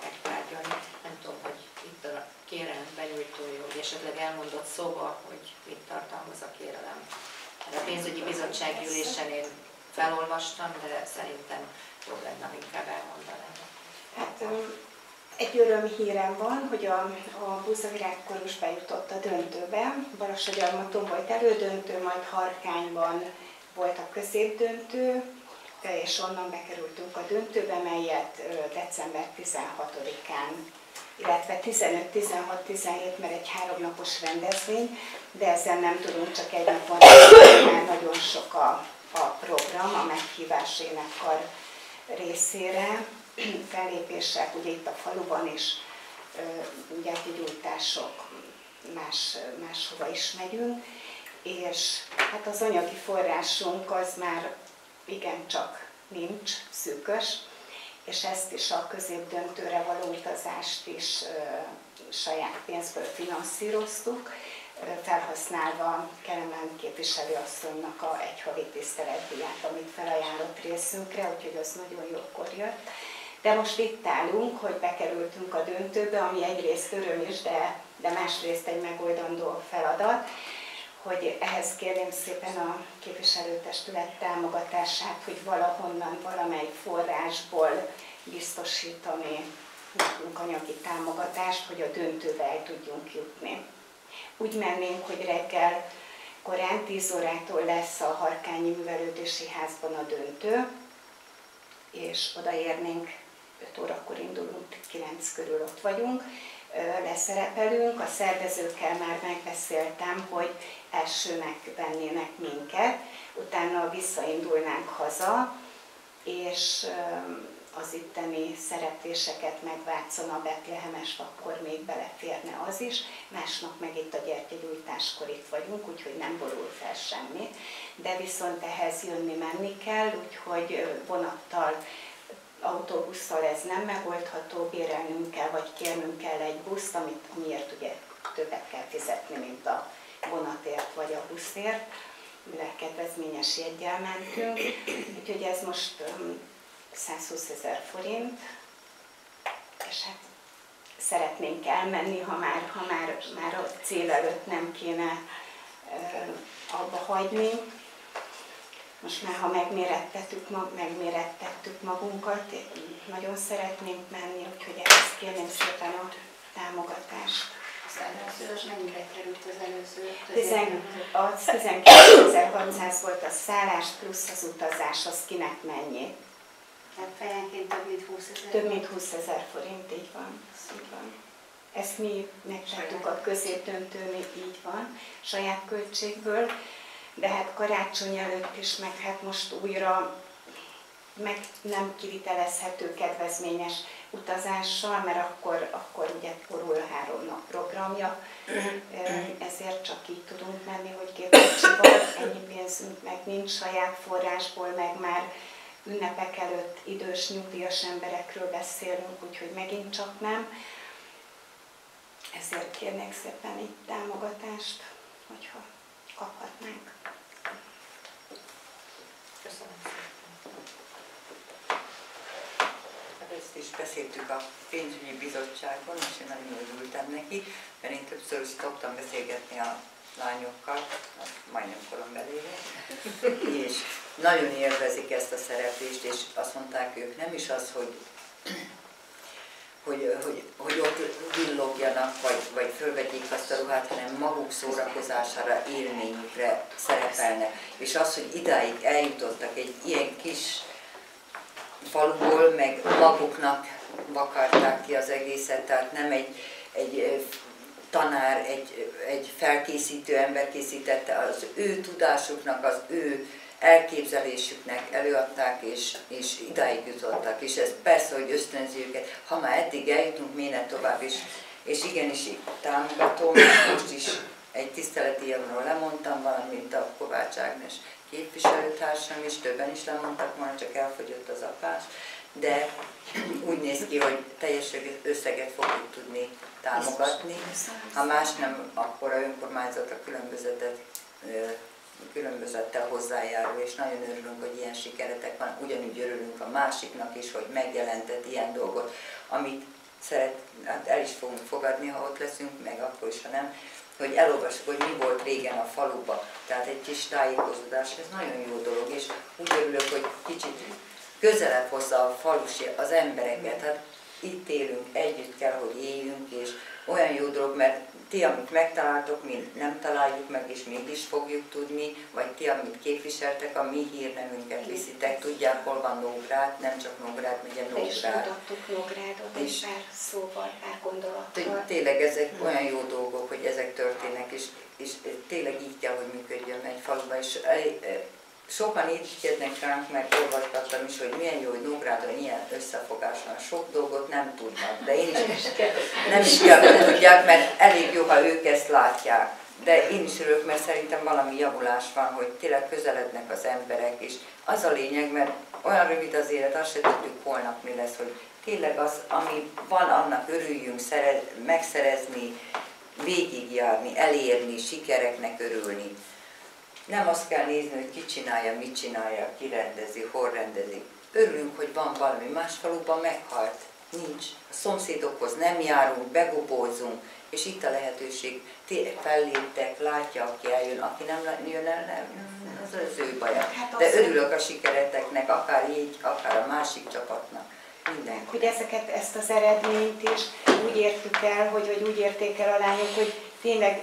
[SPEAKER 1] megtárgyalni. Nem tudom, hogy itt a kérelem benyújtója, hogy esetleg elmondott szóba, hogy mit tartalmaz a kérelem. A pénzügyi bizottság ülésen én felolvastam, de szerintem jobb lenne, inkább elmondanám.
[SPEAKER 6] Hát egy örömhírem van, hogy a, a Búzavirágkorús bejutott a döntőbe. Balassagyarmaton volt elődöntő, majd Harkányban volt a középdöntő, és onnan bekerültünk a döntőbe, melyet december 16-án, illetve 15-16-17, mert egy háromnapos rendezvény, de ezzel nem tudunk csak egy napon, mert nagyon sok a, a program, a meghívás énekkar részére, fellépések, ugye itt a faluban is, ugye gyújtások, más, máshova is megyünk, és hát az anyagi forrásunk az már igencsak nincs, szűkös, és ezt is a középdöntőre való utazást is saját pénzből finanszíroztuk, felhasználva Kelemen képviselőasszonynak a egyhavi tiszteletdíját, amit felajánlott részünkre, úgyhogy az nagyon jókor jött. De most itt állunk, hogy bekerültünk a döntőbe, ami egyrészt öröm is, de, de másrészt egy megoldandó feladat, hogy ehhez kérném szépen a képviselőtestület támogatását, hogy valahonnan, valamely forrásból biztosítani nekünk anyagi támogatást, hogy a döntőbe el tudjunk jutni. Úgy mennénk, hogy reggel korán 10 órától lesz a Harkányi Művelődési Házban a döntő, és odaérnénk 5 órakor indulunk, 9 körül ott vagyunk, leszerepelünk, a szervezőkkel már megbeszéltem, hogy elsőnek vennének minket, utána visszaindulnánk haza, és az itteni szerepléseket megváltson a Betlehemes, akkor még beleférne az is. Másnap meg itt a gyertyagyújtáskor itt vagyunk, úgyhogy nem borul fel semmi. De viszont ehhez jönni-menni kell, úgyhogy vonattal autóbusszal ez nem megoldható, bérelnünk kell, vagy kérnünk kell egy buszt, amit, amiért ugye többet kell fizetni, mint a vonatért vagy a buszért, mivel kedvezményes jeggyel mentünk. Úgyhogy ez most 120 ezer forint, és hát szeretnénk elmenni, ha már, ha már, már a cél előtt nem kéne abba hagyni. Most már, ha megmérettettük, megmérettettük magunkat, nagyon szeretnénk menni, úgyhogy ehhez kérném szépen a támogatást.
[SPEAKER 8] Az előző, az mennyire került az előző?
[SPEAKER 6] Az 19.600 volt a szállás, plusz az utazás, az kinek mennyi?
[SPEAKER 8] Tehát fejenként több mint 20 ezer?
[SPEAKER 6] Több mint 20 ezer forint, így van. Így van. Ezt mi megtettük a középdöntőn, így van, saját költségből, de hát karácsony előtt is, meg hát most újra meg nem kivitelezhető kedvezményes utazással, mert akkor, akkor ugye korul a három nap programja, ezért csak így tudunk menni, hogy két ennyi pénzünk meg nincs saját forrásból, meg már ünnepek előtt idős, nyugdíjas emberekről beszélünk, úgyhogy megint csak nem. Ezért kérnék szépen így támogatást, hogyha kaphatnánk.
[SPEAKER 1] Köszönöm szépen.
[SPEAKER 4] Ezt is beszéltük a pénzügyi bizottságon, és én nagyon örültem neki, mert én többször is szoktam beszélgetni a lányokkal, majdnem korombelére, és nagyon élvezik ezt a szereplést, és azt mondták ők, nem is az, hogy hogy, hogy, hogy ott villogjanak, vagy, vagy fölvegyék azt a ruhát, hanem maguk szórakozására, élményükre szerepelnek. És az, hogy idáig eljutottak egy ilyen kis faluból, meg maguknak vakarták ki az egészet, tehát nem egy, egy tanár, egy, egy felkészítő ember készítette, az ő tudásuknak, az ő elképzelésüknek előadták, és, és idáig jutottak. És ez persze, hogy ösztönzi őket. Ha már eddig eljutunk, miért tovább is. És igenis támogatom, most is egy tiszteleti javról lemondtam, valamint a Kovács Ágnes képviselőtársam is, többen is lemondtak, már csak elfogyott az apás, de úgy néz ki, hogy teljes összeget fogjuk tudni támogatni. Ha más nem, akkor a önkormányzat a különbözetet különbözettel hozzájárul, és nagyon örülünk, hogy ilyen sikeretek van. Ugyanúgy örülünk a másiknak is, hogy megjelentett ilyen dolgot, amit szeret, hát el is fogunk fogadni, ha ott leszünk, meg akkor is, ha nem, hogy elolvassuk, hogy mi volt régen a faluba. Tehát egy kis tájékozódás, ez nagyon jó dolog, és úgy örülök, hogy kicsit közelebb hozza a falusi az embereket. Hát itt élünk, együtt kell, hogy éljünk, és olyan jó dolog, mert ti, amit megtaláltok, mi nem találjuk meg, és mégis fogjuk tudni, vagy ti, amit képviseltek, a mi hírnevünket viszitek, tudják, hol van Nógrád, nem csak Nógrád, megye Nógrád. És
[SPEAKER 6] mutattuk Nógrádot, és pár szóval, pár gondolattal.
[SPEAKER 4] Tényleg ezek olyan jó dolgok, hogy ezek történnek, és, és tényleg így kell, hogy működjön egy faluban, és sokan irigykednek ránk, mert olvasgattam is, hogy milyen jó, hogy Nógrádon ilyen összefogás van. Sok dolgot nem tudnak, de én is nem is kell, tudják, mert elég jó, ha ők ezt látják. De én is örülök, mert szerintem valami javulás van, hogy tényleg közelednek az emberek, és az a lényeg, mert olyan rövid az élet, azt se tudjuk holnap mi lesz, hogy tényleg az, ami van, annak örüljünk szerez, megszerezni, végigjárni, elérni, sikereknek örülni. Nem azt kell nézni, hogy ki csinálja, mit csinálja, ki rendezi, hol rendezi. Örülünk, hogy van valami. Más faluban meghalt. Nincs. A szomszédokhoz nem járunk, begobózunk, és itt a lehetőség. Tényleg felléptek, látja, aki eljön, aki nem jön el, nem, az az ő baja. Hát De örülök a sikereteknek, akár így, akár a másik csapatnak. Minden.
[SPEAKER 6] Hogy ezeket, ezt az eredményt is úgy értük el, hogy, hogy úgy érték el a lányok, hogy tényleg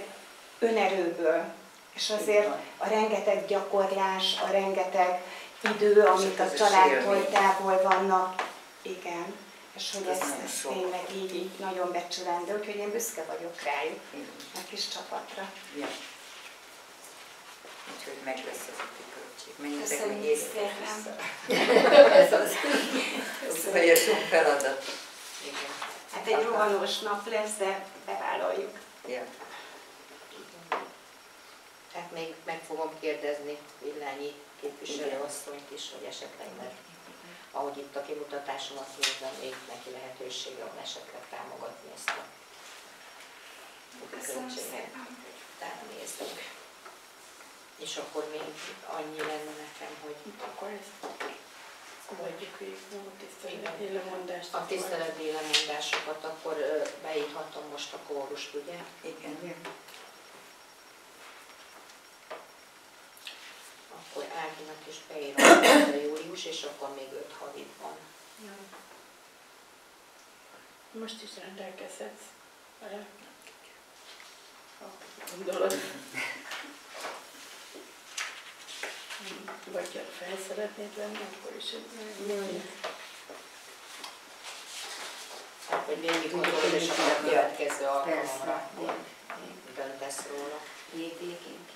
[SPEAKER 6] önerőből és azért a rengeteg gyakorlás, a rengeteg idő, amit a családtól távol vannak, igen, és hogy ez, ez tényleg így, így nagyon becsülendő, úgyhogy én büszke vagyok rájuk, a kis csapatra.
[SPEAKER 4] Ja. Úgyhogy meg lesz az úti költség. Menjetek meg szépen.
[SPEAKER 8] Ez az.
[SPEAKER 4] hogy ez sok feladat.
[SPEAKER 1] Igen.
[SPEAKER 2] Hát egy rohanós nap lesz, de bevállaljuk.
[SPEAKER 4] Ja.
[SPEAKER 1] Tehát még meg fogom kérdezni Villányi képviselőasszonyt is, hogy esetleg, mert ahogy itt a kimutatásomat nézem, még neki lehetősége van esetleg támogatni ezt a költséget. Utána nézzük. És akkor még annyi lenne nekem, hogy
[SPEAKER 2] Akkor ezt mondjuk végig lemondást.
[SPEAKER 1] a tiszteletbeli lemondásokat akkor beírhatom most a kórust, ugye?
[SPEAKER 4] Igen.
[SPEAKER 1] Akkor Áginak is beírom a július, és akkor még öt havit van.
[SPEAKER 2] Most is rendelkezhetsz vele. Ha gondolod. Vagy ha fel szeretnéd venni, akkor is egy
[SPEAKER 1] Hát, hogy végig gondolod, és a következő alkalomra döntesz róla.
[SPEAKER 8] Év végén.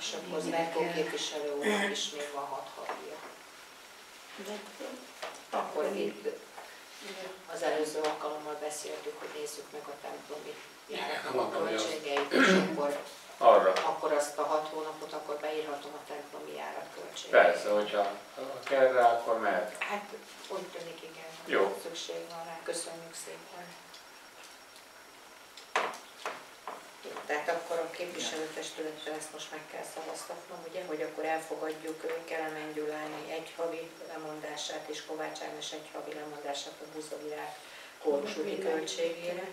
[SPEAKER 1] És akkor Zverkó képviselő úrnak is még van hat havja. Akkor itt az előző alkalommal beszéltük, hogy nézzük meg a templomi járatnak a
[SPEAKER 9] hogy az-
[SPEAKER 1] költségeit, és akkor,
[SPEAKER 9] Arra.
[SPEAKER 1] akkor azt a hat hónapot akkor beírhatom a templomi járat költségeit.
[SPEAKER 9] Persze, hogyha ha kell rá, akkor mehet.
[SPEAKER 1] Hát úgy tűnik, igen,
[SPEAKER 9] Jó.
[SPEAKER 1] szükség van rá. Köszönjük szépen. Jó, Tehát akkor a képviselőtestülettel ezt most meg kell szavaztatnom, ugye, hogy akkor elfogadjuk Kelemen Gyulányi egy havi lemondását és Kovács Ágnes egy havi lemondását a buzovirág kórusúti költségére,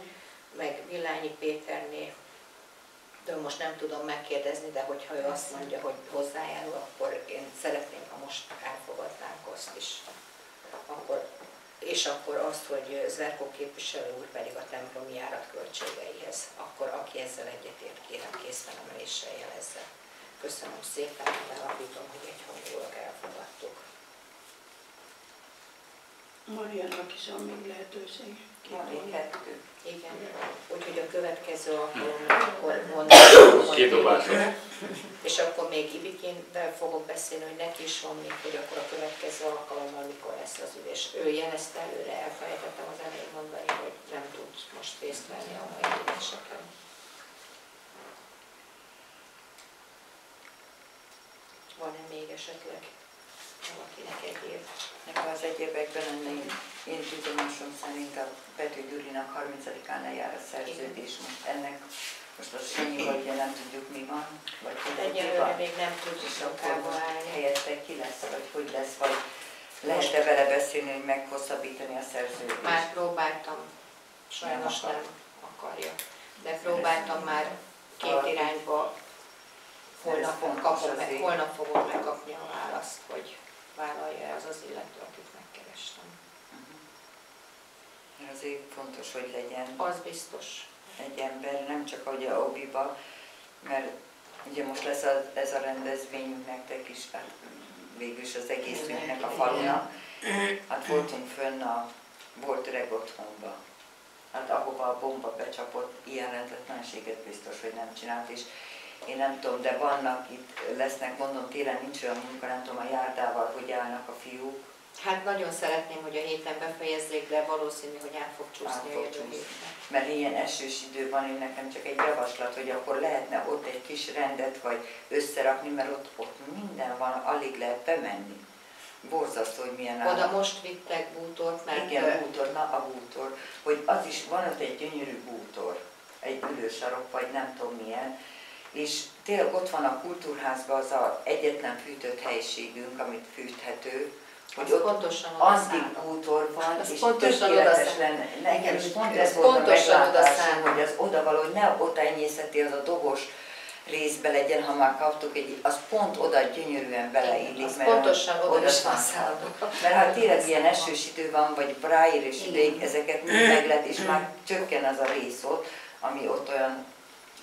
[SPEAKER 1] meg Villányi Péterné, de most nem tudom megkérdezni, de hogyha ő azt mondja, hogy hozzájárul, akkor én szeretném, ha most elfogadnánk azt is. Akkor, és akkor azt, hogy Zverkó képviselő úr pedig a templomi járat költségeihez, akkor aki ezzel egyetért, kérem készfelemeléssel jelezze. Köszönöm szépen, megalapítom, hogy egy hangulag elfogadtuk.
[SPEAKER 2] Mariannak is van még lehetőség.
[SPEAKER 1] Igen, úgyhogy a következő alkalommal akkor mondom,
[SPEAKER 9] Kidobásos.
[SPEAKER 1] és akkor még Ibikénvel fogok beszélni, hogy neki is van még, hogy akkor a következő alkalommal mikor lesz az ülés. Ő jelezte előre, elfelejtettem az elején mondani, hogy nem tud most részt venni a mai üléseken. Van-e még esetleg valakinek egyéb?
[SPEAKER 4] Nekem az egyébekben lenne, én, én tudomásom szerint a Pető Gyurinak 30-án lejár a szerződés. Most ennek, most az ennyi, hogy nem tudjuk mi van, vagy hogy mi
[SPEAKER 1] Egyelőre még nem tud
[SPEAKER 4] És akkor
[SPEAKER 1] sokába állni.
[SPEAKER 4] helyette ki lesz, vagy hogy lesz, vagy lehet-e vele beszélni, hogy meghosszabbítani a szerződést?
[SPEAKER 1] Már próbáltam, sajnos
[SPEAKER 4] Nem akar.
[SPEAKER 1] nem akarja, de próbáltam már két irányba, holnap kapom meg, holnap fogom megkapni a választ, hogy vállalja az az illető, akit megkerestem.
[SPEAKER 4] Mert azért fontos, hogy legyen
[SPEAKER 1] Az biztos.
[SPEAKER 4] egy ember, nem csak a Obiba, mert ugye most lesz az, ez a rendezvényünk nektek is, hát végül is az egészünknek a falunak. Hát voltunk fönn a volt öreg otthonba. Hát ahova a bomba becsapott, ilyen rendeltetlenséget biztos, hogy nem csinált, és én nem tudom, de vannak itt, lesznek, mondom, télen nincs olyan munka, nem tudom, a járdával, hogy állnak a fiúk,
[SPEAKER 1] Hát nagyon szeretném, hogy a héten befejezzék, de valószínű, hogy át fog csúszni a
[SPEAKER 4] fog
[SPEAKER 1] jövő héten.
[SPEAKER 4] mert ilyen esős idő van, én nekem csak egy javaslat, hogy akkor lehetne ott egy kis rendet vagy összerakni, mert ott, ott minden van, alig lehet bemenni. Borzasztó, hogy milyen
[SPEAKER 1] Oda
[SPEAKER 4] állat.
[SPEAKER 1] most vittek bútort, mert
[SPEAKER 4] Igen, a bútor, na a bútor, hogy az is, van ott egy gyönyörű bútor, egy ülősarok, vagy nem tudom milyen, és tényleg ott van a kultúrházban az a egyetlen fűtött helyiségünk, amit fűthető, hogy
[SPEAKER 1] az
[SPEAKER 4] ott
[SPEAKER 1] pontosan szállnak.
[SPEAKER 4] bútor van,
[SPEAKER 1] Az
[SPEAKER 4] és
[SPEAKER 1] pontosan
[SPEAKER 4] tökéletes lenne. Nekem is pont ez volt a
[SPEAKER 1] pontosan oda
[SPEAKER 4] meglátásom, hogy az oda való, hogy ne ott enyészeti az a dobos részbe legyen, ha már kaptuk egy, az pont oda gyönyörűen beleillik, mert
[SPEAKER 1] pontosan oda is van.
[SPEAKER 4] Mert ha tényleg ilyen esős idő van, vagy bráérés ideig, ezeket mind meg lehet, és már csökken az a rész ott, ami ott olyan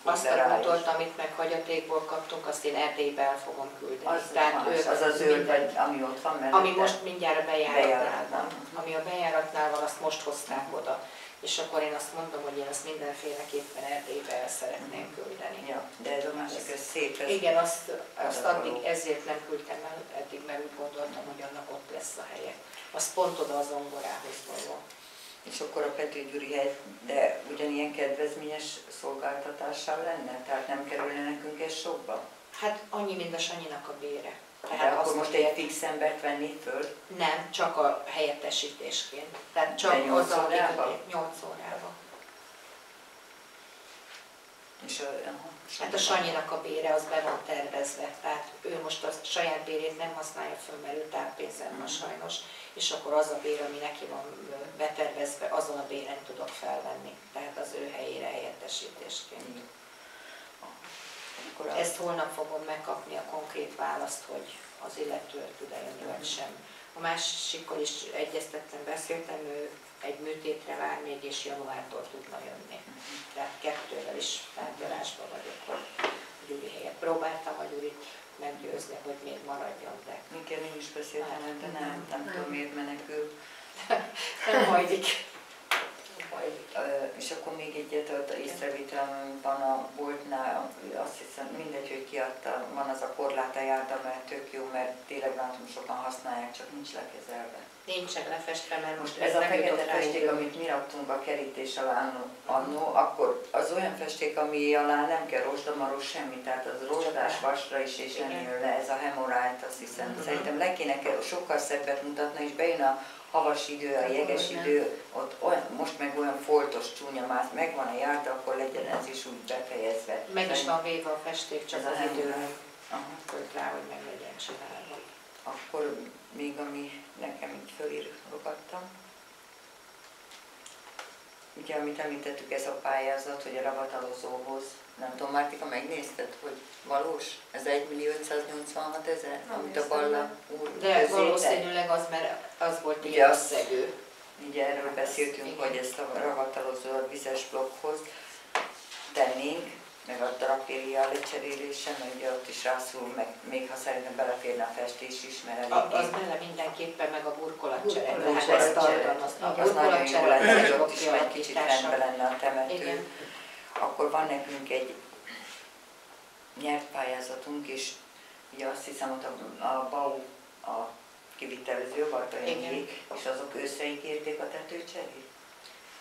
[SPEAKER 1] Azt a bútort, amit meg hagyatékból kaptunk, azt én Erdélybe el fogom küldeni.
[SPEAKER 4] Az,
[SPEAKER 1] Tehát ők
[SPEAKER 4] az a zöld,
[SPEAKER 1] minden-
[SPEAKER 4] vagy ami ott van mellette.
[SPEAKER 1] Ami most mindjárt a bejáratnál
[SPEAKER 4] Bejáratnál.
[SPEAKER 1] van. Ami a bejáratnál van, azt most hozták oda. És akkor én azt mondom, hogy én azt mindenféleképpen Erdélybe el szeretném küldeni.
[SPEAKER 4] Ja, de ez a másik, ez szép, ez
[SPEAKER 1] Igen, azt, azt addig ezért nem küldtem el eddig, mert úgy gondoltam, hogy annak ott lesz a helye. az pont oda az zongorához való.
[SPEAKER 4] És akkor a Pető Gyuri hely, de ugyanilyen kedvezményes szolgáltatással lenne? Tehát nem kerülne nekünk ez sokba?
[SPEAKER 1] Hát annyi, mint a Sanyinak a bére.
[SPEAKER 4] De
[SPEAKER 1] Tehát
[SPEAKER 4] akkor
[SPEAKER 1] azt
[SPEAKER 4] most egy fix embert venni föl?
[SPEAKER 1] Nem, csak a helyettesítésként. Tehát
[SPEAKER 4] De
[SPEAKER 1] csak
[SPEAKER 4] órába?
[SPEAKER 1] 8 órába.
[SPEAKER 4] És a,
[SPEAKER 1] Hát a Sanyinak a bére az be van tervezve, tehát ő most a saját bérét nem használja föl, mert ő táppénzen van sajnos, és akkor az a bér, ami neki van betervezve, azon a béren tudok felvenni, tehát az ő helyére helyettesítésként.
[SPEAKER 4] Akkor a,
[SPEAKER 1] Ezt holnap fogom megkapni a konkrét választ, hogy az illető tud-e jönni, vagy sem. A másikkal is egyeztettem, beszéltem, ő egy műtétre vár még, és januártól tudna jönni. Tehát kettővel is tárgyalásban vagyok, hogy Gyuri helyett. Próbáltam a Gyurit meggyőzni, hogy még maradjon, de
[SPEAKER 4] minket én is beszéltem, de nem, nem tudom miért menekül.
[SPEAKER 1] nem hajlik.
[SPEAKER 4] És akkor még egyet ott észrevételem van a boltnál, azt hiszem mindegy, hogy kiadta, van az a korlátajárda, mert tök jó, mert tényleg látom sokan használják, csak nincs lekezelve.
[SPEAKER 1] Nincsen lefestve, mert most
[SPEAKER 4] Ez a fekete festék, amit mi raktunk a kerítés alá annó- akkor az olyan festék, ami alá nem kell rozsdamaros semmi, tehát az rozsdás vasra is, és nem jön le ez a hemorált, azt hiszem.
[SPEAKER 1] Mhm.
[SPEAKER 4] Szerintem le kéne sokkal szebbet mutatni, és bejön a havas idő, a jeges idő, ott olyan, most meg olyan foltos csúnya más, megvan a járda, akkor legyen ez is úgy befejezve.
[SPEAKER 1] Meg is van véve a festék, csak
[SPEAKER 4] Ez
[SPEAKER 1] az idő költ rá, hogy meg legyen csinálva.
[SPEAKER 4] Akkor még ami nekem itt fölírogattam. Ugye, amit említettük, ez a pályázat, hogy a ravatalozóhoz, nem tudom, Mártika, megnézted, hogy valós? Ez 1 millió 586 ezer, amit a Balla úr
[SPEAKER 1] De
[SPEAKER 4] közzétett?
[SPEAKER 1] valószínűleg az, mert az volt
[SPEAKER 4] Ugye
[SPEAKER 1] ilyen
[SPEAKER 4] az-
[SPEAKER 1] összegű.
[SPEAKER 4] Ugye erről beszéltünk,
[SPEAKER 1] Igen.
[SPEAKER 4] hogy ezt a ravatalozó a vizes blokkhoz tennénk, meg a drapéria lecserélése, mert ugye ott is rászól, meg még ha szerintem beleférne a festés is, mert
[SPEAKER 1] A- Az bele mindenképpen, meg a burkolatcsere. Tehát
[SPEAKER 8] Burkolatcsere.
[SPEAKER 1] ezt tartalmaz. A
[SPEAKER 4] az nagyon jó lenne, hogy ott is majd kicsit rendben lenne a temető.
[SPEAKER 1] Igen.
[SPEAKER 4] Akkor van nekünk egy nyert pályázatunk, és ugye azt hiszem, ott a, a BAU a kivitelező, Bartolomé, és azok összeígérték a tetőcserét?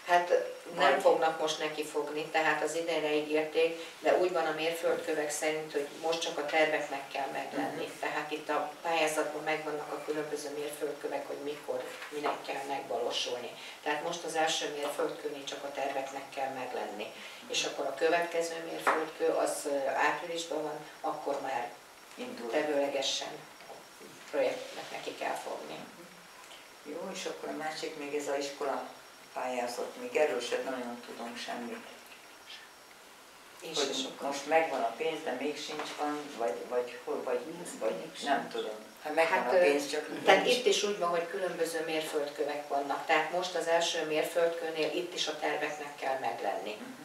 [SPEAKER 1] Hát nem fognak most neki fogni, tehát az idejére ígérték, de úgy van a mérföldkövek szerint, hogy most csak a terveknek kell meglenni. Tehát itt a pályázatban megvannak a különböző mérföldkövek, hogy mikor, minek kell megvalósulni. Tehát most az első mérföldkőnél csak a terveknek kell meglenni. És akkor a következő mérföldkő az áprilisban van, akkor már
[SPEAKER 4] Indul.
[SPEAKER 1] tevőlegesen projektnek neki kell fogni.
[SPEAKER 4] Jó, és akkor a másik még ez a iskola pályázat, még erről sem nagyon tudom semmit.
[SPEAKER 1] És,
[SPEAKER 4] Hogy
[SPEAKER 1] akkor
[SPEAKER 4] most megvan a pénz, de még sincs van, vagy, vagy, hol, vagy, vagy nem tudom. Hát megvan
[SPEAKER 1] Hát,
[SPEAKER 4] a pénz, csak
[SPEAKER 1] Tehát
[SPEAKER 4] nincs.
[SPEAKER 1] itt is úgy van, hogy különböző mérföldkövek vannak. Tehát most az első mérföldkőnél itt is a terveknek kell meglenni.
[SPEAKER 4] Mhm.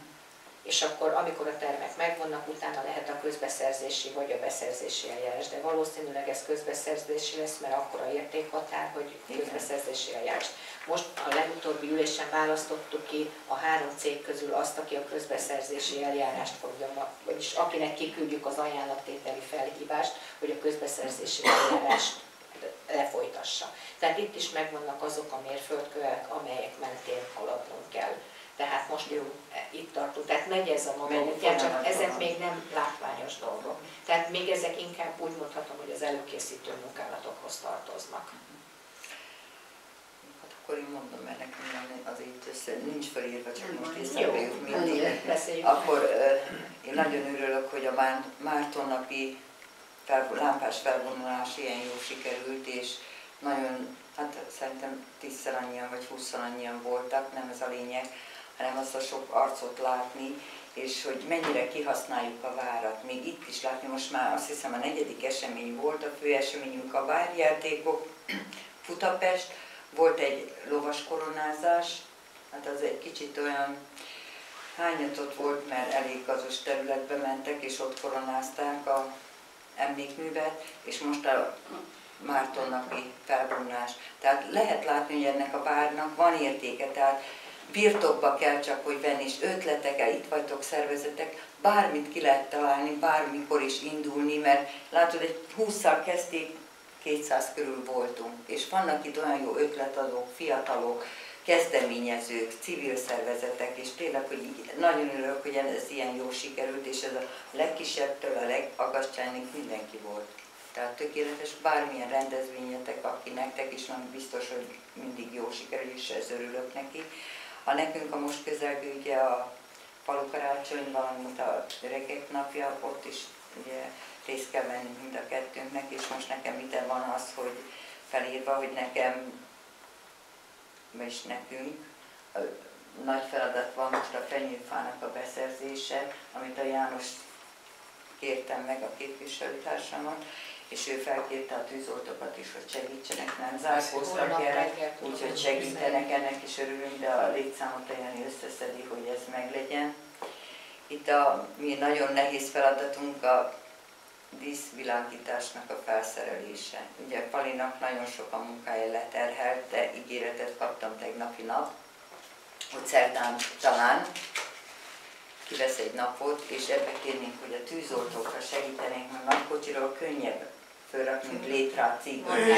[SPEAKER 1] És akkor, amikor a tervek megvannak, utána lehet a közbeszerzési vagy a beszerzési eljárás. De valószínűleg ez közbeszerzési lesz, mert akkor a értékhatár, hogy közbeszerzési eljárás. Most a legutóbbi ülésen választottuk ki a három cég közül azt, aki a közbeszerzési eljárást fogja, vagyis akinek kiküldjük az ajánlattételi felhívást, hogy a közbeszerzési eljárást lefolytassa. Tehát itt is megvannak azok a mérföldkövek, amelyek mentén haladnunk kell. Tehát most jó, itt tartunk. Tehát megy ez a maga csak ezek még nem látványos dolgok. Tehát még ezek inkább úgy mondhatom, hogy az előkészítő munkálatokhoz tartoznak.
[SPEAKER 4] Hát akkor én mondom, mert nekem az itt össze, nincs felírva, csak most észrevő jut mindig. Akkor én nagyon örülök, hogy a Már- Mártonnapi fel, lámpás felvonulás ilyen jó sikerült, és nagyon, hát szerintem tízszer annyian vagy húszszor annyian voltak, nem ez a lényeg, hanem azt a sok arcot látni, és hogy mennyire kihasználjuk a várat. Még itt is látni, most már azt hiszem a negyedik esemény volt, a fő eseményünk a várjátékok, Futapest, volt egy lovas koronázás, hát az egy kicsit olyan hányatott volt, mert elég gazos területbe mentek, és ott koronázták a emlékművet, és most a Mártonnapi felvonulás. Tehát lehet látni, hogy ennek a várnak van értéke, tehát birtokba kell csak, hogy venni, és ötletekkel, itt vagytok szervezetek, bármit ki lehet találni, bármikor is indulni, mert látod, egy 20 kezdték 200 körül voltunk, és vannak itt olyan jó ötletadók, fiatalok, kezdeményezők, civil szervezetek, és tényleg, hogy így, nagyon örülök, hogy ez ilyen jó sikerült, és ez a legkisebbtől a legagasztjánig mindenki volt. Tehát tökéletes, bármilyen rendezvényetek, aki nektek is van, biztos, hogy mindig jó sikerül, és ez örülök neki. A nekünk a most közelgő ugye a falukarácsony, valamint a gyerekek napja, ott is ugye részt kell venni mind a kettőnknek, és most nekem ide van az, hogy felírva, hogy nekem, és nekünk, nagy feladat van most a fenyőfának a beszerzése, amit a János kértem meg a képviselőtársamat, és ő felkérte a tűzoltókat is, hogy segítsenek, nem zárkóztak
[SPEAKER 1] reggel
[SPEAKER 4] úgyhogy segítenek, ennek is örülünk, de a létszámot Jani összeszedi, hogy ez meglegyen. Itt a mi nagyon nehéz feladatunk a díszvilágításnak a felszerelése. Ugye Palinak nagyon sok a munkája leterhelt, de ígéretet kaptam tegnapi nap, hogy szerdán talán kivesz egy napot, és ebbe kérnénk, hogy a tűzoltókra segítenénk, mert nagy kocsiról könnyebb fölrakni,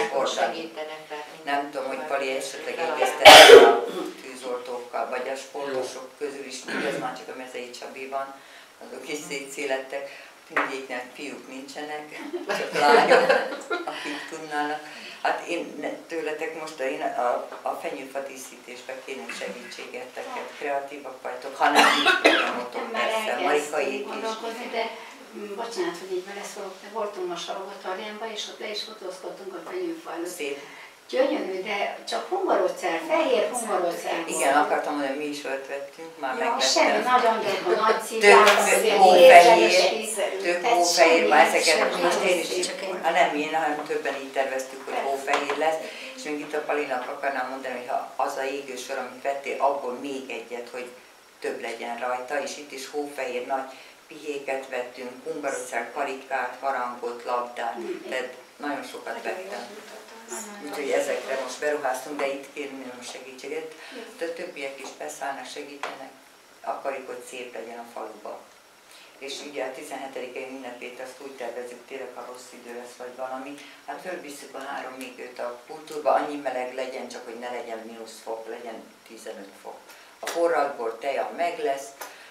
[SPEAKER 4] sportani.
[SPEAKER 1] segítenek be.
[SPEAKER 4] Nem tudom, hogy Pali esetleg egyeztetett a tűzoltókkal, vagy a sportosok közül is, ez már csak a mezei Csabi van, azok is szétszélettek, mindegyiknek fiúk nincsenek, csak lányok, akik tudnának. Hát én tőletek most a, én a, a fenyőfa díszítésbe kérnék segítségeteket, kreatívak vagytok, ha nem, programotok
[SPEAKER 5] Már
[SPEAKER 4] persze, Marika
[SPEAKER 5] elkezdtünk
[SPEAKER 4] így is.
[SPEAKER 5] Mm, bocsánat, hogy így beleszólok, de voltunk most a robotarjánba, és ott le is fotózkodtunk a fenyőfa előtt.
[SPEAKER 4] Szép.
[SPEAKER 5] Gyönyörű, de csak hungarocell, fehér hungarocell.
[SPEAKER 4] Igen, akartam mondani, mi is ölt vettünk, már
[SPEAKER 5] Ja, semmi,
[SPEAKER 4] megvettem.
[SPEAKER 5] nagy angyalban, nagy
[SPEAKER 4] Tök
[SPEAKER 5] cigák,
[SPEAKER 4] hófehér,
[SPEAKER 5] semmi,
[SPEAKER 4] már ezeket
[SPEAKER 5] semmi,
[SPEAKER 4] most én
[SPEAKER 5] semmi,
[SPEAKER 4] is,
[SPEAKER 5] egy-
[SPEAKER 4] hát nem én, hanem többen így terveztük, hogy hófehér lesz, és még itt a Palinak akarnám mondani, hogy ha az a égő sor, amit vettél, abból még egyet, hogy több legyen rajta, és itt is hófehér nagy pihéket vettünk, hungarocell, karikát, harangot, labdát, tehát nagyon sokat vettem. Úgyhogy ezekre most beruháztunk, de itt kérném a segítséget. De a többiek is beszállnak, segítenek, akarjuk, hogy szép legyen a faluba. És ugye a 17-i ünnepét azt úgy tervezzük, tényleg ha rossz idő lesz, vagy valami, hát fölvisszük a három őt a kultúrba, annyi meleg legyen, csak hogy ne legyen mínusz fok, legyen 15 fok. A forradbor teja meg lesz,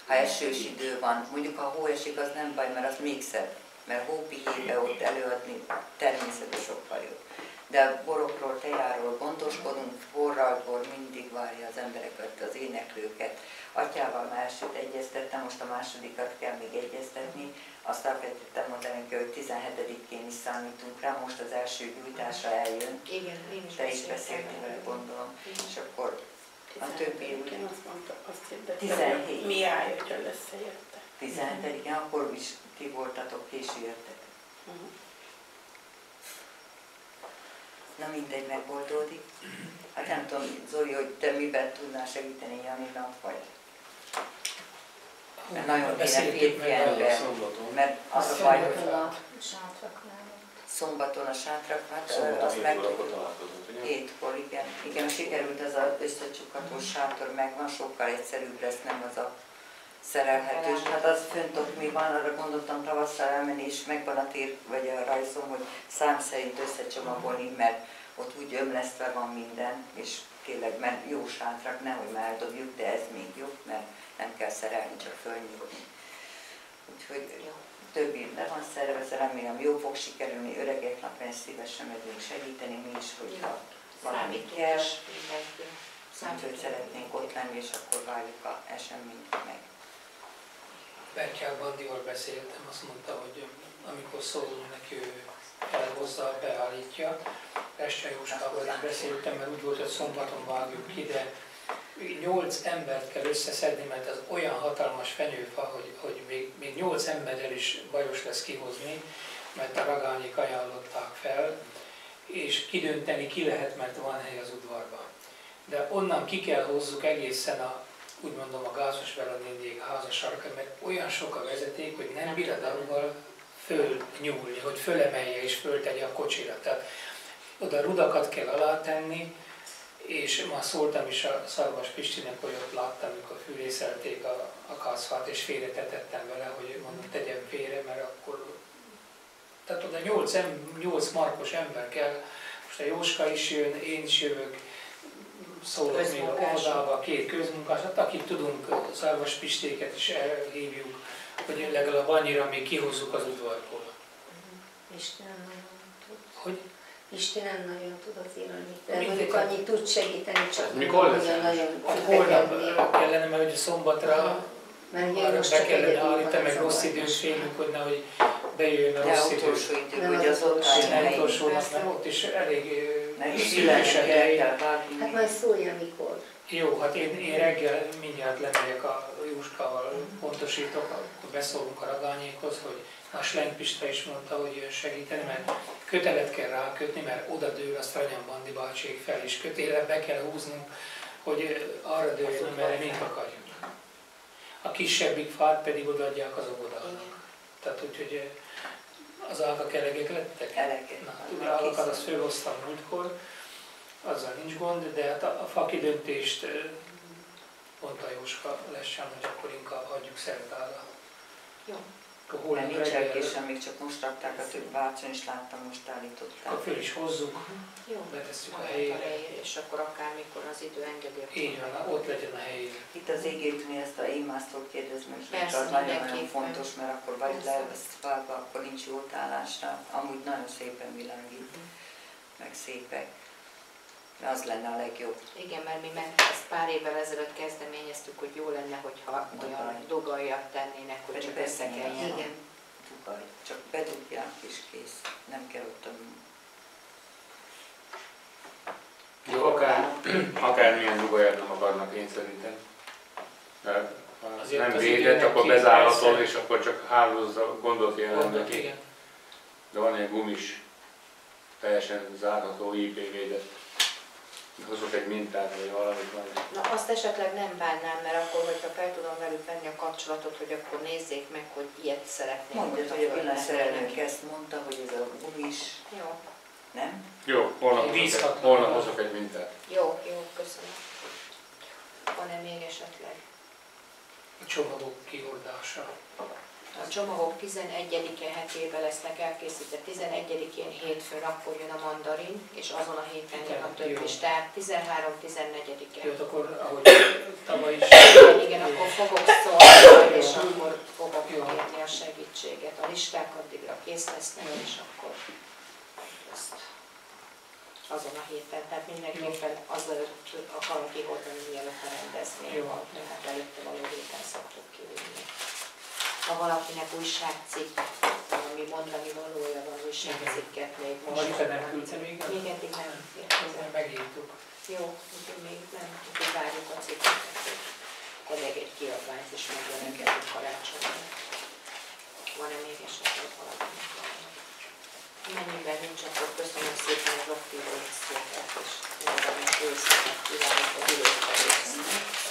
[SPEAKER 4] ha esős idő van, mondjuk ha hó esik, az nem baj, mert az még szebb, mert hópihébe ott előadni természetesen sokkal jobb de borokról, tejáról gondoskodunk, forralból mindig várja az embereket, az éneklőket. Atyával már elsőt egyeztettem, most a másodikat kell még egyeztetni. Azt elfelejtettem mondani, hogy 17-én is számítunk rá, most az első gyújtásra eljön.
[SPEAKER 1] Igen, én is
[SPEAKER 4] Te is beszéltél vele,
[SPEAKER 1] vele.
[SPEAKER 4] gondolom. És akkor a többi
[SPEAKER 2] Én azt mondta, azt hirdettem,
[SPEAKER 4] 17.
[SPEAKER 2] hogy mi állj, hogyha összejötte.
[SPEAKER 4] 17-én, akkor is ti voltatok, késő jöttek. Na mindegy, megoldódik. Hát nem tudom, Zoli, hogy te miben tudnál segíteni Janinak, vagy... Mert nagyon kéne férfi ember, mert az a baj, hogy. Szombaton a sátrak, hát ö,
[SPEAKER 9] Szombaton
[SPEAKER 4] azt meg tudjuk. Hétkor, igen. Igen, sikerült ez az összecsukhatós sátor megvan, sokkal egyszerűbb lesz, nem az a szerelhetős. Hát az fönt ott mi van, arra gondoltam tavasszal elmenni, és megvan a tér, vagy a rajzom, hogy szám szerint összecsomagolni, mert ott úgy ömlesztve van minden, és tényleg, mert jó sátrak, nehogy már eldobjuk, de ez még jobb, mert nem kell szerelni, csak fölnyitni. Úgyhogy jó. Többi le van szervezve, remélem jó fog sikerülni, öregek napján szívesen megyünk segíteni mi is, hogyha valami kell. Úgyhogy szeretnénk ott lenni, és akkor várjuk a eseményt meg.
[SPEAKER 3] Bertyák Bandival beszéltem, azt mondta, hogy amikor szólunk neki, ő elhozza, beállítja. Pestya Jóskával beszéltem, mert úgy volt, hogy szombaton vágjuk ki, de nyolc embert kell összeszedni, mert az olyan hatalmas fenyőfa, hogy, hogy még, még nyolc emberrel is bajos lesz kihozni, mert a ragányik ajánlották fel, és kidönteni ki lehet, mert van hely az udvarban. De onnan ki kell hozzuk egészen a, úgy mondom, a gázos veladéndék házas sarka, mert olyan sok a vezeték, hogy nem bír a daruval fölnyúlni, hogy fölemelje és föltegye a kocsira. Tehát oda rudakat kell alátenni, és ma szóltam is a Szarvas Pistinek, hogy ott láttam, amikor fűrészelték a, a kaszfát, és félretetettem vele, hogy mondom, tegyem félre, mert akkor Tehát oda 8, em, 8 markos ember kell, most a Jóska is jön, én is jövök, szólok még a óvodába, két közmunkás, hát akit tudunk, szarvas pistéket is elhívjuk, hogy legalább annyira még kihozzuk az udvarból.
[SPEAKER 8] Isten nem nagyon tud.
[SPEAKER 3] Hogy
[SPEAKER 8] Isten nem nagyon tud azért annyit, de
[SPEAKER 3] Mindegy,
[SPEAKER 8] mondjuk annyit tud segíteni, csak
[SPEAKER 9] mikor
[SPEAKER 8] nagyon
[SPEAKER 9] ez?
[SPEAKER 8] nagyon
[SPEAKER 3] holnap kellene, mert hogy szombatra
[SPEAKER 8] Mert ugye
[SPEAKER 3] arra
[SPEAKER 8] most
[SPEAKER 3] be kellene állítani, meg rossz félünk, hogy nehogy bejöjjön a rossz idő.
[SPEAKER 4] utolsó idő,
[SPEAKER 8] Nem
[SPEAKER 4] hogy
[SPEAKER 8] az
[SPEAKER 4] az ott
[SPEAKER 8] utolsó.
[SPEAKER 3] Nem mert ott is elég hely.
[SPEAKER 4] kell.
[SPEAKER 8] Hát majd szólja mikor.
[SPEAKER 3] Jó, hát én, én reggel mindjárt lemegyek a Jóskával, pontosítok, akkor beszólunk a ragányékhoz, hogy a Slenk Pista is mondta, hogy jön segíteni, mert kötelet kell rákötni, mert oda dől a Stranyán Bandi bácsék fel, és kötélet be kell húznunk, hogy arra dőljön, mert mint akarjuk. A kisebbik fát pedig odaadják az óvodának. Tehát úgyhogy ö, az ágak elegek lettek.
[SPEAKER 4] Eleget.
[SPEAKER 3] Na, ugye ágakat azt fölhoztam múltkor, azzal nincs gond, de hát a, a fakidöntést ö, mondta Jóska lesen, hogy akkor inkább hagyjuk szerdára.
[SPEAKER 1] Jó.
[SPEAKER 3] Akkor
[SPEAKER 4] Mert nincs elkésem, még csak most rakták a több bácson, és láttam, most állították.
[SPEAKER 3] akkor föl is hozzuk,
[SPEAKER 1] Jó.
[SPEAKER 3] betesszük a
[SPEAKER 1] Majd a
[SPEAKER 3] helyére.
[SPEAKER 1] helyére, és akkor akármikor az idő engedi.
[SPEAKER 3] Így van, ott legyen a helyére.
[SPEAKER 4] Itt az égétnél ezt a émásztól kérdezni, hogy
[SPEAKER 1] Persze,
[SPEAKER 4] az nagyon-nagyon fontos, mert akkor vagy
[SPEAKER 1] Persze.
[SPEAKER 4] le lesz vágva, akkor nincs jó állásra. Amúgy nagyon szépen világít, meg szépek. De az lenne a legjobb.
[SPEAKER 1] Igen, mert mi meg ezt pár évvel ezelőtt kezdeményeztük, hogy jó lenne, hogyha olyan dugaljat tennének, hogy csak össze kell
[SPEAKER 4] igen. Dugaj. Csak bedugják és kész. Nem kell ott a
[SPEAKER 9] Jó, akár, akármilyen dugajat nem akarnak én szerintem. Mert ha
[SPEAKER 3] Azért
[SPEAKER 9] nem
[SPEAKER 3] az
[SPEAKER 9] védett, akkor bezárhatod, és akkor csak hálózza, gondot jelent. De van egy gumis, teljesen zárható IP védett. Hozok egy mintát, vagy valamit majd.
[SPEAKER 1] Na azt esetleg nem bánnám, mert akkor, hogyha fel tudom velük venni a kapcsolatot, hogy akkor nézzék meg, hogy ilyet szeretnék.
[SPEAKER 4] Mondja,
[SPEAKER 1] hogyha
[SPEAKER 4] hogy a villanyszerelőnk ezt mondta, hogy ez a gumis,
[SPEAKER 1] Jó,
[SPEAKER 4] nem?
[SPEAKER 9] Jó, holnap hozok, holnap hozok egy mintát.
[SPEAKER 1] jó, jó, köszönöm. Van-e még esetleg?
[SPEAKER 3] A csomagok kioldása.
[SPEAKER 1] A csomagok 11-e hetébe lesznek elkészítve, 11-én hétfőn akkor jön a mandarin, és azon a héten jön a többi
[SPEAKER 3] Jó.
[SPEAKER 1] is, tehát 13-14-e.
[SPEAKER 3] Jó, akkor ahogy tavaly is.
[SPEAKER 1] Igen, igen, akkor fogok szólni, és akkor fogok kérni a segítséget. A listák addigra kész lesznek, és akkor ezt azon a héten, tehát mindenképpen azelőtt akarom kiholdani, mielőtt a rendezvény van, tehát előtte való héten szoktuk kivinni ha valakinek újságcikk, ami mondani valója van újságcikket még most.
[SPEAKER 3] Marika nem küldte még?
[SPEAKER 1] Még eddig nem.
[SPEAKER 3] Ezzel megírtuk.
[SPEAKER 1] Jó, úgyhogy még nem, úgyhogy várjuk a cikkeket, hogy még egy kiadványt is megjelenik a karácsonyra. Van-e még esetleg valami? Mennyiben nincs, akkor köszönöm szépen az aktív részvételt, és minden őszeket kívánok a gyűlőt